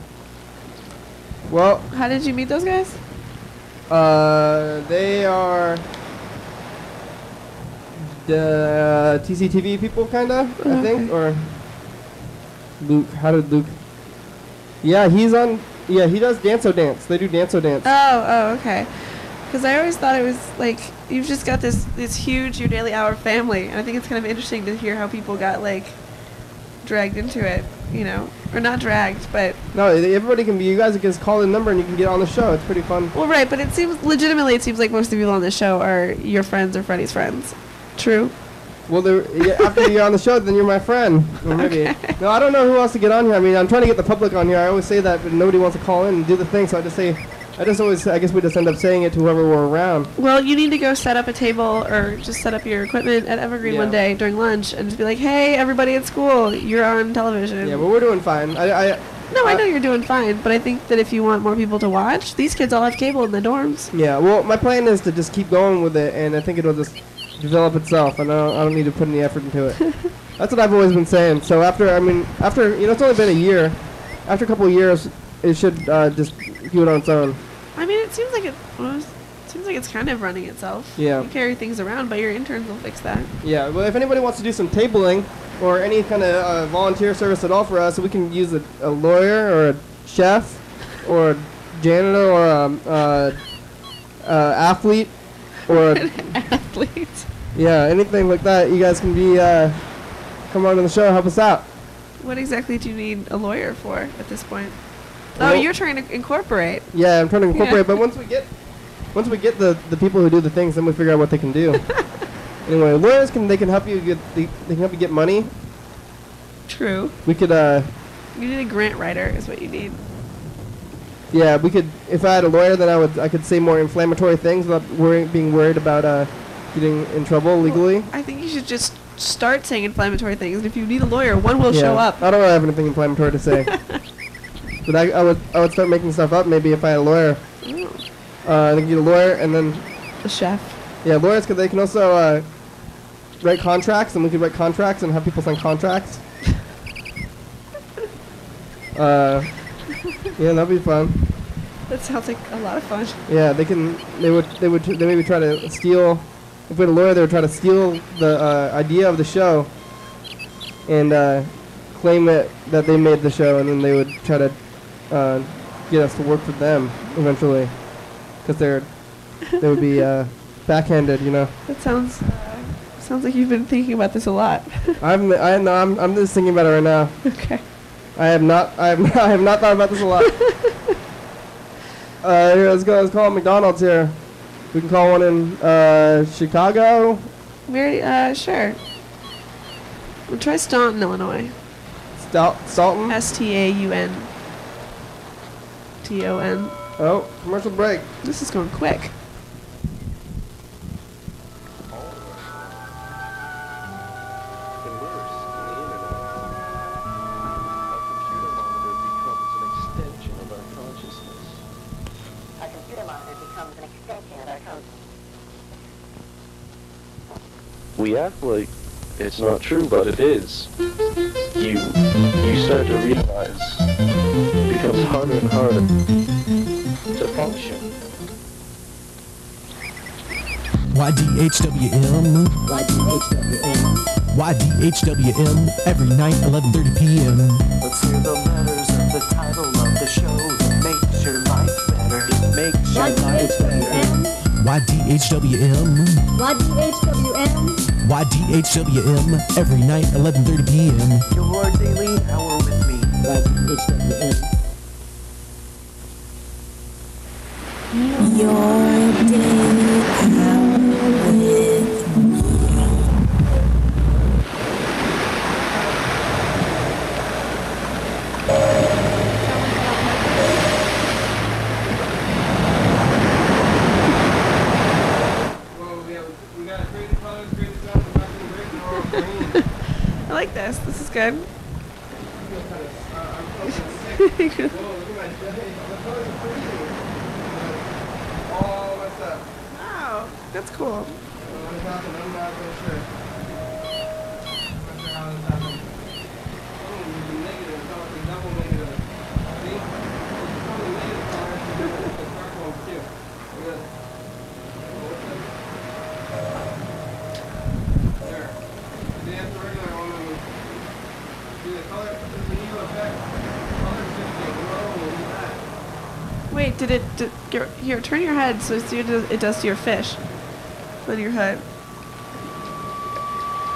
Well, How did you meet those guys? Uh, they are the TCTV people, kinda, I think, or Luke. How did Luke? Yeah, he's on. Yeah, he does Danco Dance. They do Danco Dance. Oh, oh, okay. Because I always thought it was like you've just got this this huge your daily hour family, and I think it's kind of interesting to hear how people got like dragged into it, you know, or not dragged, but No, everybody can be. You guys can just call the number and you can get on the show. It's pretty fun. well, right. But it seems legitimately, it seems like most of the people on this show are your friends or Freddie's friends. True. Well, yeah, after you're on the show, then you're my friend. Or maybe. No, I don't know who else to get on here. I mean, I'm trying to get the public on here. I always say that, but nobody wants to call in and do the thing. So I just say, I just always, I guess we just end up saying it to whoever we're around. Well, you need to go set up a table or just set up your equipment at Evergreen one day during lunch and just be like, "Hey, everybody at school, you're on television." Yeah, but we're doing fine. I, I, no, I know you're doing fine, but I think that if you want more people to watch, these kids all have cable in the dorms. Yeah, well, my plan is to just keep going with it, and I think it'll just develop itself, and I don't, I don't need to put any effort into it. <laughs> That's what I've always been saying. So after, I mean, after, you know, it's only been a year. After a couple of years, it should uh, just it on its own. I mean, it seems like it. Seems like it's kind of running itself. Yeah. You carry things around, but your interns will fix that. Yeah, well, if anybody wants to do some tabling or any kind of uh, volunteer service at all for us, we can use a, a lawyer or a chef or a janitor or a uh, uh, athlete or a, <laughs> Athlete. yeah, anything like that. You guys can be uh, come on to the show, help us out. What exactly do you need a lawyer for at this point? Oh, you're trying to incorporate. Yeah, I'm trying to incorporate, Yeah. but once we get once we get the, the people who do the things, then we figure out what they can do. <laughs> anyway, lawyers can they can help you get they, they can help you get money. True. We could uh You need a grant writer, is what you need. yeah we could if I had a lawyer then I would I could say more inflammatory things without worrying being worried about uh getting in trouble legally. I think you should just start saying inflammatory things, and if you need a lawyer, one will show Yeah, up. I don't really have anything inflammatory to say. <laughs> but I, I would I would start making stuff up maybe if I had a lawyer. Uh, I think get a lawyer and then The chef. Yeah, lawyers could they can also uh, write contracts, and we could write contracts and have people sign contracts. <laughs> uh, yeah, that'd be fun. That sounds like a lot of fun. Yeah, they can. They would. They would. They maybe try to steal. If we had a lawyer, they would try to steal the uh, idea of the show, and uh, claim that that they made the show, and then they would try to uh, get us to work for them eventually, because they're they would be <laughs> uh, backhanded, you know. That sounds uh, sounds like you've been thinking about this a lot. <laughs> I'm I no, I'm I'm just thinking about it right now. Okay. I have not I have <laughs> I have not thought about this a lot. uh, here, let's go. Let's call McDonald's here. We can call one in uh, Chicago. Mary, uh, sure. We'll try Staunton, Illinois. Stout, Staunton. S T A U N T O N. Oh, commercial break. This is going quick. A computer monitor becomes an extension of our conscious. We act like it's not true, but it is. You you start to realize it becomes harder and harder to function. YDHWM. YDHWM. YDHWM every night, 11:30 p.m. Let's hear the letters of the title of the show that makes your life better. It makes your life better. YDHWM. YDHWM. YDHWM every night, 11:30 p.m. Your daily hour with me. YDHWM. Your daily <laughs> I like this. This is good. <laughs> wow, that's cool. Wait, did it? Did, here, turn your head so see what it does- to your fish. On your head.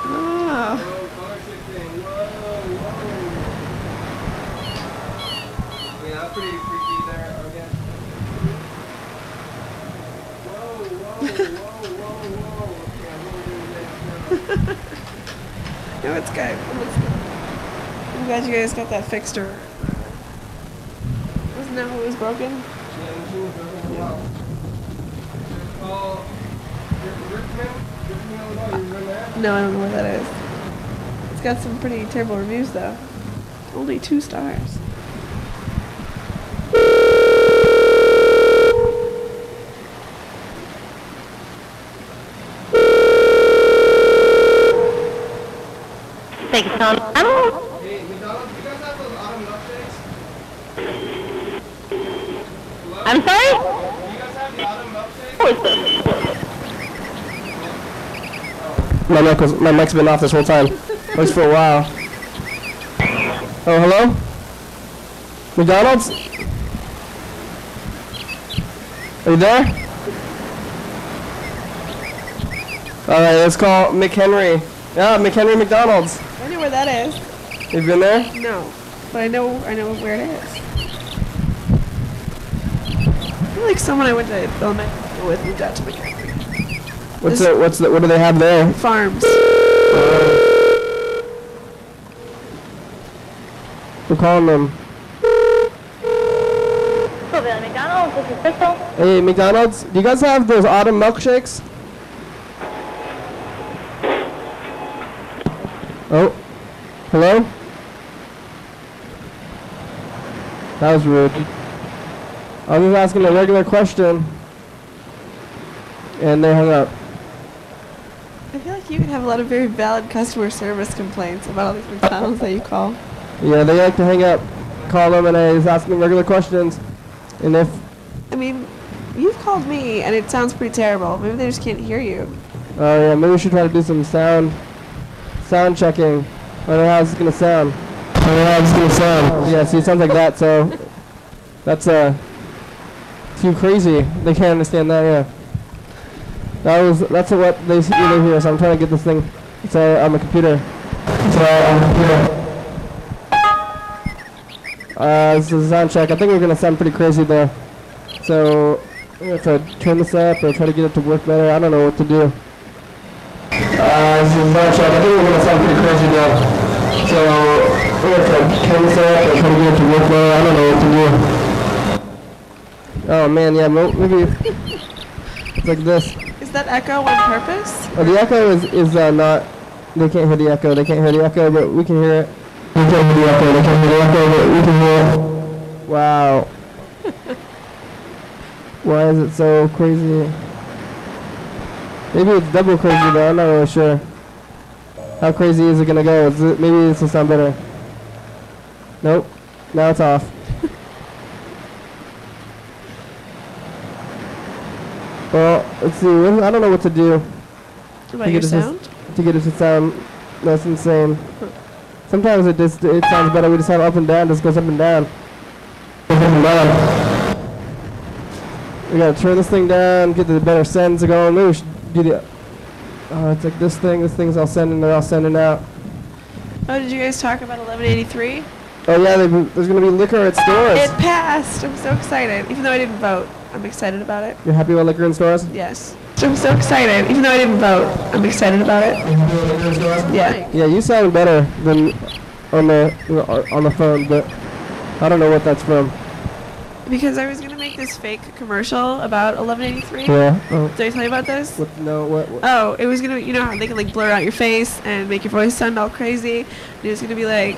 Ah. Oh. <laughs> no, it's good. It looks good. I'm glad you guys got that fixed or. Wasn't that what was broken? No, I don't know where that is. It's got some pretty terrible reviews though. Only two stars. Thanks, Tom. I'm I'm sorry? Who is this? My mic was my mic's been off this whole time. At least for a while. Oh, hello? McDonald's? Are you there? Alright, let's call McHenry. Yeah, McHenry McDonald's. I know where that is. You've been there? No, but I know I know where it is. I feel like someone I went to elementary school with moved out to McHenry. What's that? What's that? what do they have there? Farms. We're calling them. Sylvia McDonald's, this is Crystal. Hey, McDonald's, do you guys have those autumn milkshakes? Oh, hello? That was rude. I was just asking a regular question, and they hung up. I feel like you can have a lot of very valid customer service complaints about all these McDonald's that you call. Yeah, they like to hang up, call them, and I was asking regular questions, and if I mean, you've called me and it sounds pretty terrible. Maybe they just can't hear you. Oh yeah, maybe we should try to do some sound sound checking. I don't know how it's gonna sound. I don't know how it's gonna sound. Yeah, see, it sounds like that. So that's uh too crazy. They can't understand that. Yeah. That was that's what they they hear. So I'm trying to get this thing. So on the computer. So on the computer. Uh, this is a sound check. I think we're gonna sound pretty crazy though. So I'm gonna try to turn this up or try to get it to work better. I don't know what to do. Uh, this is sound check. I think we're gonna sound pretty crazy though. So gonna try to turn this up or try to get it to work better. I don't know what to do. Oh man, yeah, maybe it's like this. Is that echo on purpose? Oh, the echo is is uh, not. They can't hear the echo. They can't hear the echo, but we can hear it. We can't hear the echo. They can't hear the echo, but we can hear it. Wow. Why is it so crazy? Maybe it's double crazy though. I'm not really sure. How crazy is it gonna go? Is it, maybe this will sound better. Nope. Now it's off. <laughs> Well, let's see. I don't know what to do. About to your get it to sound? to get it to sound nice and sane. Sometimes it just it sounds better. We just have up and down. Just goes up and down. Up and down. We gotta turn this thing down. Get the better sends going. Maybe we should do the. Uh, it's like this thing. This thing's all sending. They're all sending out. Oh, did you guys talk about 1183? Oh yeah, there's gonna be liquor at stores. It passed. I'm so excited. Even though I didn't vote, I'm excited about it. You're happy about liquor in stores? Yes. I'm so excited. Even though I didn't vote, I'm excited about it. Yeah. Yeah, you sound better than on the on the phone, but I don't know what that's from. Because I was gonna make this fake commercial about 1183. Yeah. Oh. Did I tell you about this? What, no. What? what? Oh, it was gonna. You know how they can like blur out your face and make your voice sound all crazy. And it was gonna be like,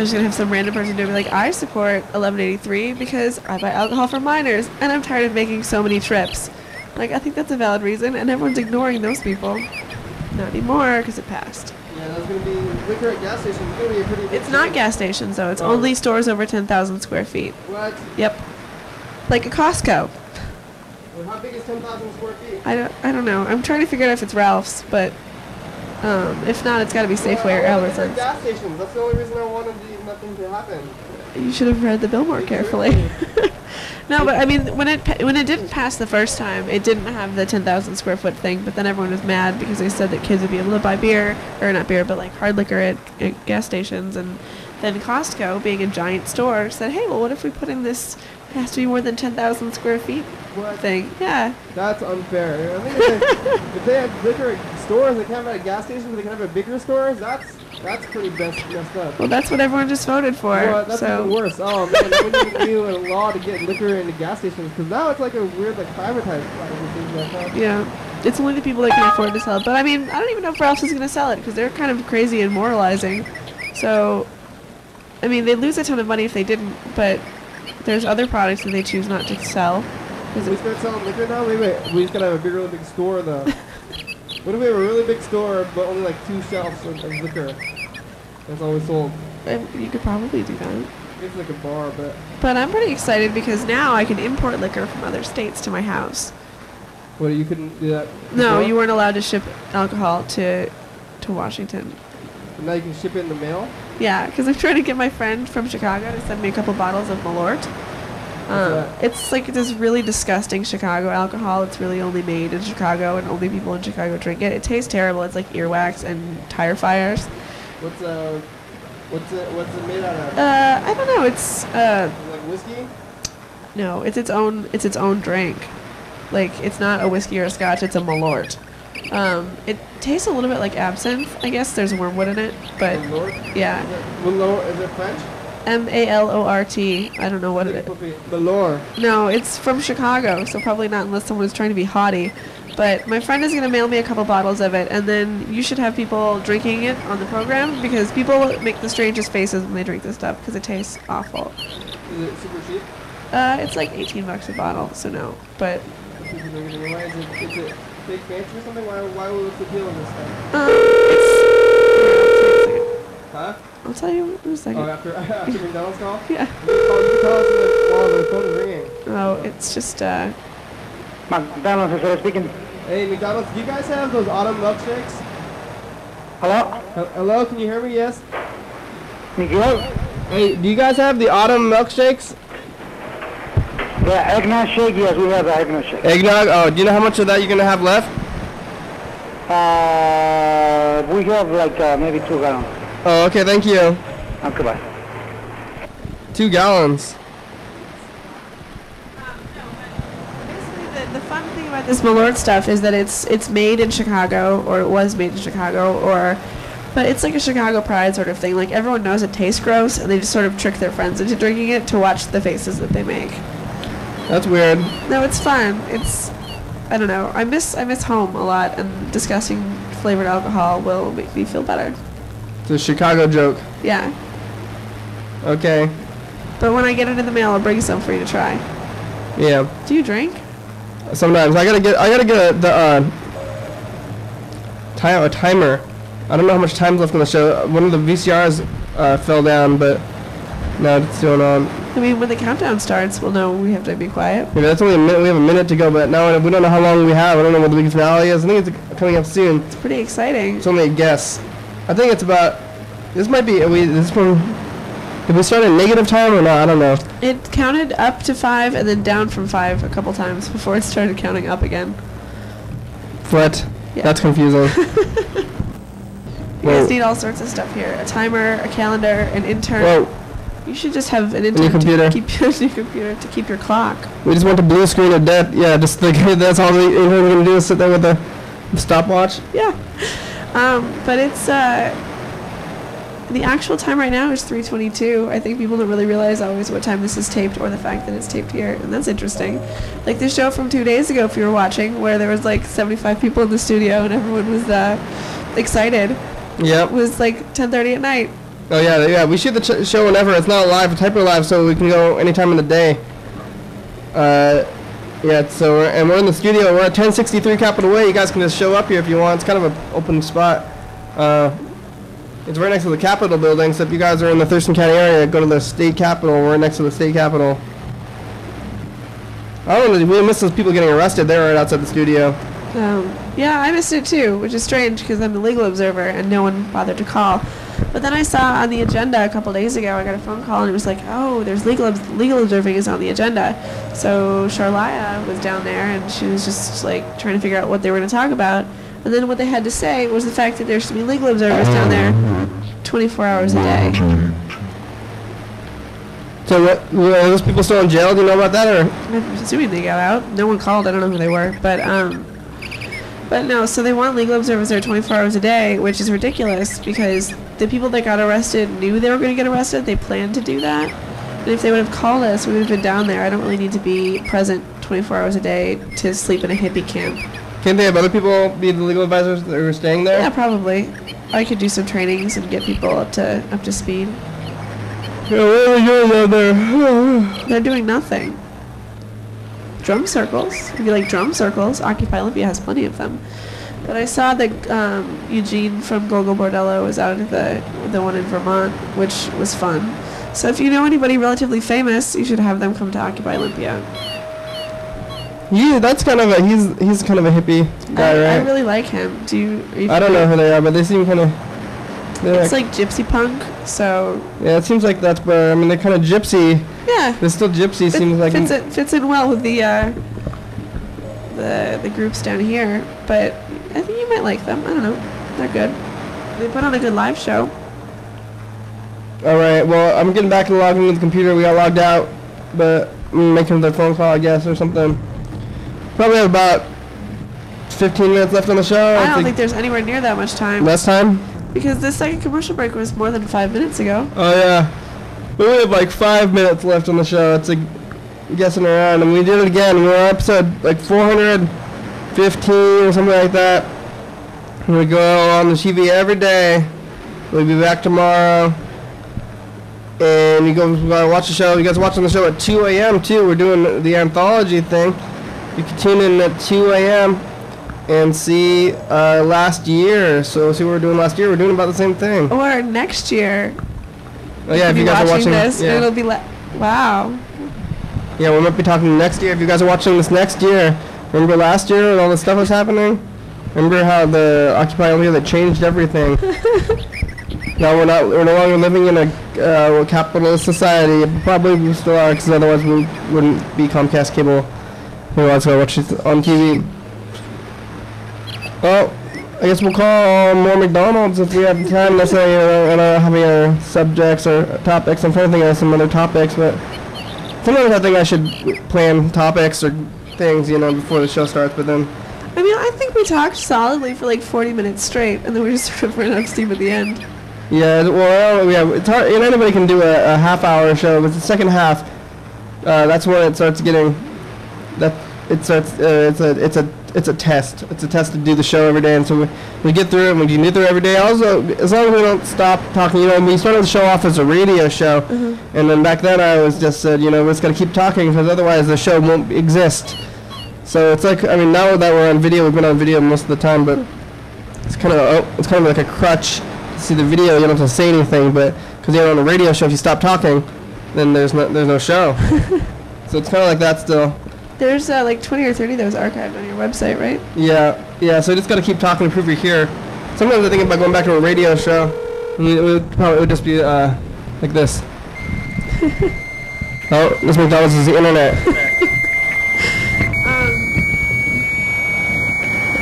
I was gonna have some random person do it, be like, I support 1183 because I buy alcohol for minors, and I'm tired of making so many trips. Like, I think that's a valid reason, and everyone's ignoring those people. Not anymore, because it passed. Yeah, that's gonna be liquor at gas stations. It's gonna be a pretty. It's not gas stations though. It's Oh. only stores over 10,000 square feet. What? Yep. Like a Costco. Well, how big is 10,000 square feet? I don't. I don't know. I'm trying to figure out if it's Ralph's, but um, if not, it's got to be Safeway or liquor at Albertsons. gas stations. That's the only reason I wanted the, nothing to happen. You should have read the bill more carefully. <laughs> no, but I mean, when it pa- when it didn't pass the first time, it didn't have the 10,000 square foot thing. But then everyone was mad because they said that kids would be able to buy beer or not beer, but like hard liquor at, at gas stations. And then Costco, being a giant store, said, "Hey, well, what if we put in this? It has to be more than 10,000 square feet what? thing." Yeah. That's unfair. I think if they, if they have liquor at stores, they can't have it at gas stations. They can have it at bigger stores. That's that's pretty best, messed up. Well, that's what everyone just voted for. Well, that's so. even worse. Oh man, would need a law to get liquor into gas stations because now it's like a weird like privatized thing like that. Yeah, it's only the people that can afford to sell it. But I mean, I don't even know if Ralph's is going to sell it because they're kind of crazy and moralizing. So, I mean, they'd lose a ton of money if they didn't. But there's other products that they choose not to sell. 'Cause we start selling liquor now. Wait, wait. We just gotta have a big, really big store though. <laughs> what if we have a really big store but only like two shelves of, of liquor? That's we sold. you could probably do that. It's like a bar, but But I'm pretty excited because now I can import liquor from other states to my house. what you couldn't do that. No, you weren't allowed to ship alcohol to to Washington. But now you can ship it in the mail. Yeah, because I'm trying to get my friend from Chicago to send me a couple bottles of Malort. Um, it's like this really disgusting Chicago alcohol. It's really only made in Chicago, and only people in Chicago drink it. It tastes terrible. It's like earwax and tire fires. What's uh, what's it? What's it made out of? Uh, I don't know. It's uh, like whiskey. no, it's its own. It's its own drink. Like it's not a whiskey or a scotch. It's a Malort. Um, it tastes a little bit like absinthe. I guess there's wormwood in it, but Malort? yeah. Malort. Is it French? M A L O R T. I don't know what it is. Malort. No, it's from Chicago, so probably not unless someone is trying to be haughty. But my friend is going to mail me a couple bottles of it, and then you should have people drinking it on the program because people make the strangest faces when they drink this stuff because it tastes awful. Is it super cheap? Uh, it's like 18 bucks a bottle, so no. But People drink it anyway. Is it, is it fake fancy or something? Why? Why would the appeal of this um. Here, Huh? I'll tell you in a second. Oh, after <laughs> after McDonald's call? <laughs> Yeah. You can call, you can call us in the, while the phone is ringing. Oh, it's just uh. McDonald's is speaking. Hey, McDonald's, do you guys have those autumn milkshakes? Hello? Hello, can you hear me? Yes? Miguel? Hey, do you guys have the autumn milkshakes? Yeah, eggnog shake, yes, we have the eggnog shake. Eggnog? Oh, do you know how much of that you're going to have left? Uh, we have like uh, maybe two gallons. Oh, okay, thank you. Okay, bye. Two gallons. The, the fun thing about this Malort stuff is that it's it's made in Chicago, or it was made in Chicago, or but it's like a Chicago pride sort of thing. Like everyone knows it tastes gross, and they just sort of trick their friends into drinking it to watch the faces that they make. That's weird. No, it's fun. It's I don't know. I miss I miss home a lot, and discussing flavored alcohol will make me feel better. It's a Chicago joke. Yeah. Okay. But when I get it in the mail, I'll bring some for you to try. Yeah. Do you drink? Sometimes I gotta get I gotta get a, the uh, time a timer. I don't know how much time's left on the show. One of the VCRs uh, fell down, but now it's going on. I mean, when the countdown starts, we'll know we have to be quiet. Yeah, that's only a minute. We have a minute to go, but now we don't know how long we have. I don't know what the big finale is. I think it's coming up soon. It's pretty exciting. It's only a guess. I think it's about. This might be. We this from. Did we start at negative time or not? I don't know. It counted up to five and then down from five a couple times before it started counting up again. What? Yeah. That's confusing. <laughs> You guys need all sorts of stuff here: a timer, a calendar, an intern. Whoa. You should just have an new intern computer. to keep <laughs> your new computer to keep your clock. we just want to blue screen of death. Yeah, just <laughs> like that's all the intern's gonna do is sit there with the stopwatch. Yeah. Um, but it's uh, the actual time right now is 3:22. I think people don't really realize always what time this is taped or the fact that it's taped here, and that's interesting. Like the show from two days ago, if you were watching, where there was like 75 people in the studio and everyone was uh, excited. Yep. It was like 10:30 at night. Oh yeah, yeah. We shoot the ch- show whenever it's not live, it's hyper live, so we can go any time of the day. Uh, yeah. So we're, and we're in the studio. We're at 1063 Capitol Way. You guys can just show up here if you want. It's kind of an open spot. Uh, it's right next to the Capitol building. So if you guys are in the Thurston County area, go to the state capitol. We're next to the state capitol. I don't know. We miss those people getting arrested. They're right outside the studio. Um, yeah, I missed it too, which is strange because I'm a legal observer and no one bothered to call. But then I saw on the agenda a couple days ago, I got a phone call and it was like, oh, there's legal obs- legal observing is on the agenda. So Charlia was down there and she was just like trying to figure out what they were going to talk about. And then what they had to say was the fact that there should be legal observers down there 24 hours a day. So what? Are those people still in jail? Do you know about that or? I'm assuming they got out. No one called. I don't know who they were, but um, but no. So they want legal observers there 24 hours a day, which is ridiculous because the people that got arrested knew they were going to get arrested. They planned to do that, and if they would have called us, we would have been down there. I don't really need to be present 24 hours a day to sleep in a hippie camp. Can't they have other people be the legal advisors that are staying there? Yeah, probably. I could do some trainings and get people up to up to speed. Yeah, what are they doing down there? <sighs> They're doing nothing. Drum circles. If you like drum circles, Occupy Olympia has plenty of them. But I saw that um, Eugene from Gogol Bordello was out at the the one in Vermont, which was fun. So if you know anybody relatively famous, you should have them come to Occupy Olympia. Yeah, that's kind of a he's he's kind of a hippie guy, I, I really like him. Do you? You I don't know who they are, but they seem kind of. It's like gypsy punk. So yeah, it seems like that's where I mean they're kind of gypsy. Yeah, They're still gypsy. Seems like fits in, fits in well with the uh, the the groups down here. But I think you might like them. I don't know. They're good. They put on a good live show. All right, well I'm getting back and logging into the computer. We got logged out, but I'm making another phone call, I guess, or something. Probably have about 15 minutes left on the show. I don't think there's anywhere near that much time. less time. Because the second commercial break was more than five minutes ago. Oh yeah, we only have like five minutes left on the show. It's like guessing around, and we did it again. We were on episode like 415 or something like that. We go on the TV every day. We'll be back tomorrow. And you go watch the show. You guys watching the show at 2 a.m. too. We're doing the anthology thing. You can tune in at 2 a.m. and see uh, last year. So see what we're doing last year. We're doing about the same thing. Or next year. Oh yeah, if you guys are watching this, yeah. it'll be like, wow. Yeah, we might be talking next year. If you guys are watching this next year, remember last year when all this stuff was happening? Remember how the Occupy Olympia they changed everything? <laughs> now we're not we're no longer living in a uh, capitalist society. Probably we still are, because otherwise we wouldn't be Comcast cable. Who wants to watch it on TV? Well, I guess we'll call more McDonald's if we have time. Let's say uh, don't have any other subjects or topics. I'm trying to think of some other topics, but sometimes I think I should plan topics or things, you know, before the show starts. But then, I mean, I think we talked solidly for like 40 minutes straight, and then we just <laughs> sort of ran out of steam at the end. yeah, well, yeah, it's hard. And anybody can do a, a half-hour show, but the second half, uh, that's when it starts getting. That it starts. Uh, it's a it's a it's a test. It's a test to do the show every day, and so we, we get through it. and We get through every day. Also, as long as we don't stop talking, you know, we started the show off as a radio show, mm-hmm. and then back then I was just said, you know, we're just gonna keep talking because otherwise the show won't exist. So it's like, I mean, now that we're on video, we've been on video most of the time, but it's kind of oh, it's kind of like a crutch to see the video. You don't have to say anything, but because you're on a radio show, if you stop talking, then there's no there's no show. <laughs> so it's kind of like that still. There's uh, like 20 or 30 of those archived on your website, right? Yeah, yeah. So I just got to keep talking to prove you're here. Sometimes I think about going back to a radio show. I mean, it would probably it would just be uh, like this. <laughs> oh, this McDonald's is the internet.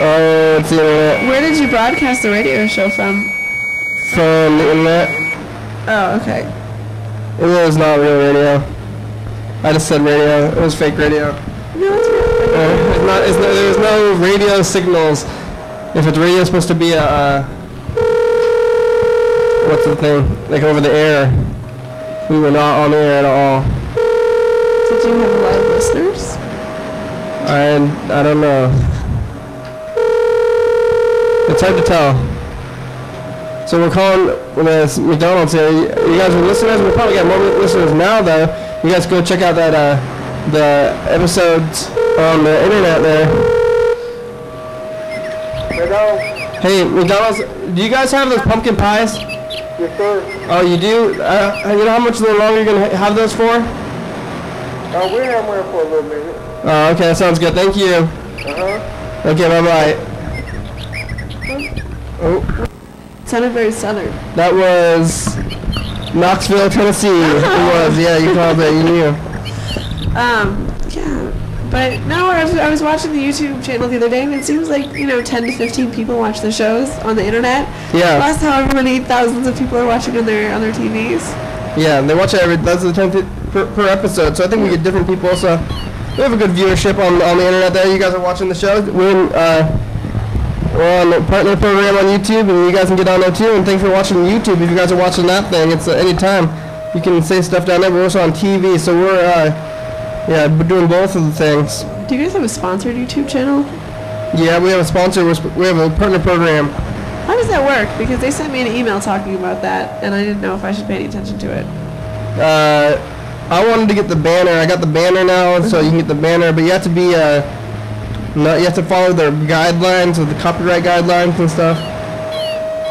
oh, it's the internet Where did you broadcast the radio show from? from the internet. Oh, okay. It was not real radio. I just said radio. It was fake radio. No, it's. Uh, it's not, it's no, there's no radio signals. If it's radio, it's supposed to be a, uh, what's the thing? Like over the air. We were not on the air at all. Did you have of listeners? I, I don't know. It's hard to tell. So we're calling this McDonald's here. You you guys are listeners. We probably got more listeners now, though. You guys go check out that uh, the episodes on the internet there. Hey, McDonald's, do you guys have those pumpkin pies? Yes, sir. Oh, you do? Uh, you know how much longer you're going to have those for? Uh, we're here for a little minute. Oh, okay, that sounds good. Thank you. Uh-huh. Okay, bye-bye. Oh, sounded very southern. that was Knoxville, Tennessee. it was, yeah, you called it, you knew. Um, yeah. But no, I was, I was watching the YouTube channel the other day, and it seems like, you know, 10 to 15 people watch the shows on the internet. Yeah. Plus however many thousands of people are watching on their, on their TVs. Yeah, and they watch it every, that's the 10 per, per episode, so I think we get different people, so we have a good viewership on, on the internet there. You guys are watching the show. We're in, uh, we're on the partner program on YouTube, and you guys can get on there too. And thanks for watching YouTube. If you guys are watching that thing, it's uh, anytime you can say stuff down there. We're also on TV, so we're uh, yeah, we're doing both of the things. Do you guys have a sponsored YouTube channel? Yeah, we have a sponsor. We have a partner program. How does that work? Because they sent me an email talking about that, and I didn't know if I should pay any attention to it. Uh, I wanted to get the banner. I got the banner now, so you can get the banner. But you have to be uh, no, you have to follow their guidelines with the copyright guidelines and stuff.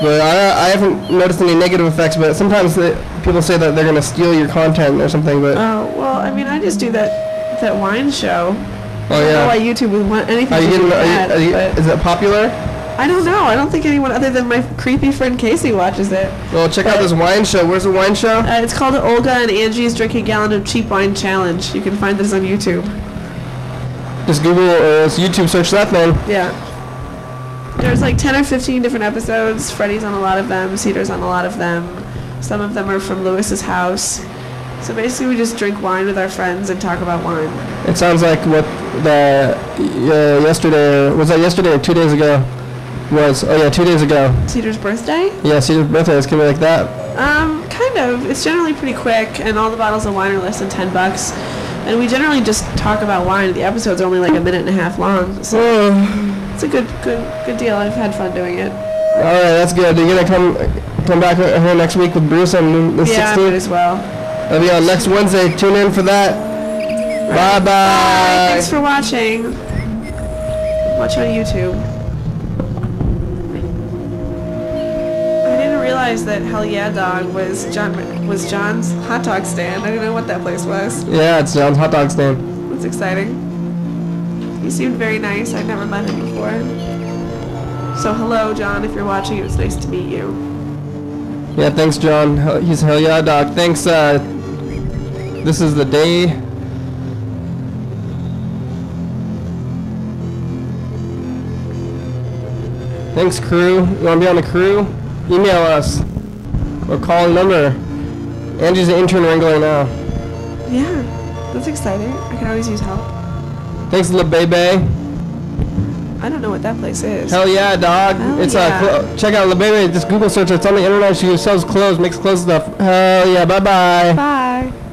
But I, I haven't noticed any negative effects. But sometimes the, people say that they're gonna steal your content or something. But Oh well, I mean, I just do that that wine show. oh I don't know yeah, why YouTube would want anything are you to do getting? with Are you, that, are you, is it popular? I don't know. I don't think anyone other than my creepy friend Casey watches it. Well, check out this wine show. Where's the wine show? Uh, it's called Olga and Angie's Drink a Gallon of Cheap Wine Challenge. You can find this on YouTube. Just Google or uh, YouTube search that thing. Yeah. There's like 10 or 15 different episodes. Freddie's on a lot of them. Cedar's on a lot of them. Some of them are from Lewis's house. So basically, we just drink wine with our friends and talk about wine. It sounds like what the uh, yesterday was that yesterday or two days ago was. Oh yeah, two days ago. Cedar's birthday? Yeah, Cedar's birthday is gonna be like that. Um, kind of. It's generally pretty quick, and all the bottles of wine are less than 10 bucks. And we generally just talk about wine. The episodes are only like a minute and a half long. So it's a good, good, good deal. I've had fun doing it. All right, that's good. You're gonna come come back here next week with Bruce on the Yeah, I 16th. might as well. That'll be on next Wednesday. Tune in for that. Bye bye. Thanks for watching. Watch on YouTube. I didn't realize that Hell Yeah Dog was John was John's hot dog stand. I didn't know what that place was. Yeah, it's John's hot dog stand. That's exciting. He seemed very nice. I'd never met him before. So hello, John. If you're watching, it was nice to meet you. Yeah, thanks, John. He's hell yeah, dog. Thanks. Uh, this is the day. Thanks, crew. You want to be on the crew? Email us or call a number. Angie's the intern wrangler now. Yeah, that's exciting. I can always use help. Thanks, Le Bebe. I don't know what that place is. Hell yeah, dog. Hell it's yeah. uh, clo- check out Le Bebe. Just Google search. it. It's on the internet. She sells clothes, makes clothes stuff. Hell yeah. Bye bye. Bye.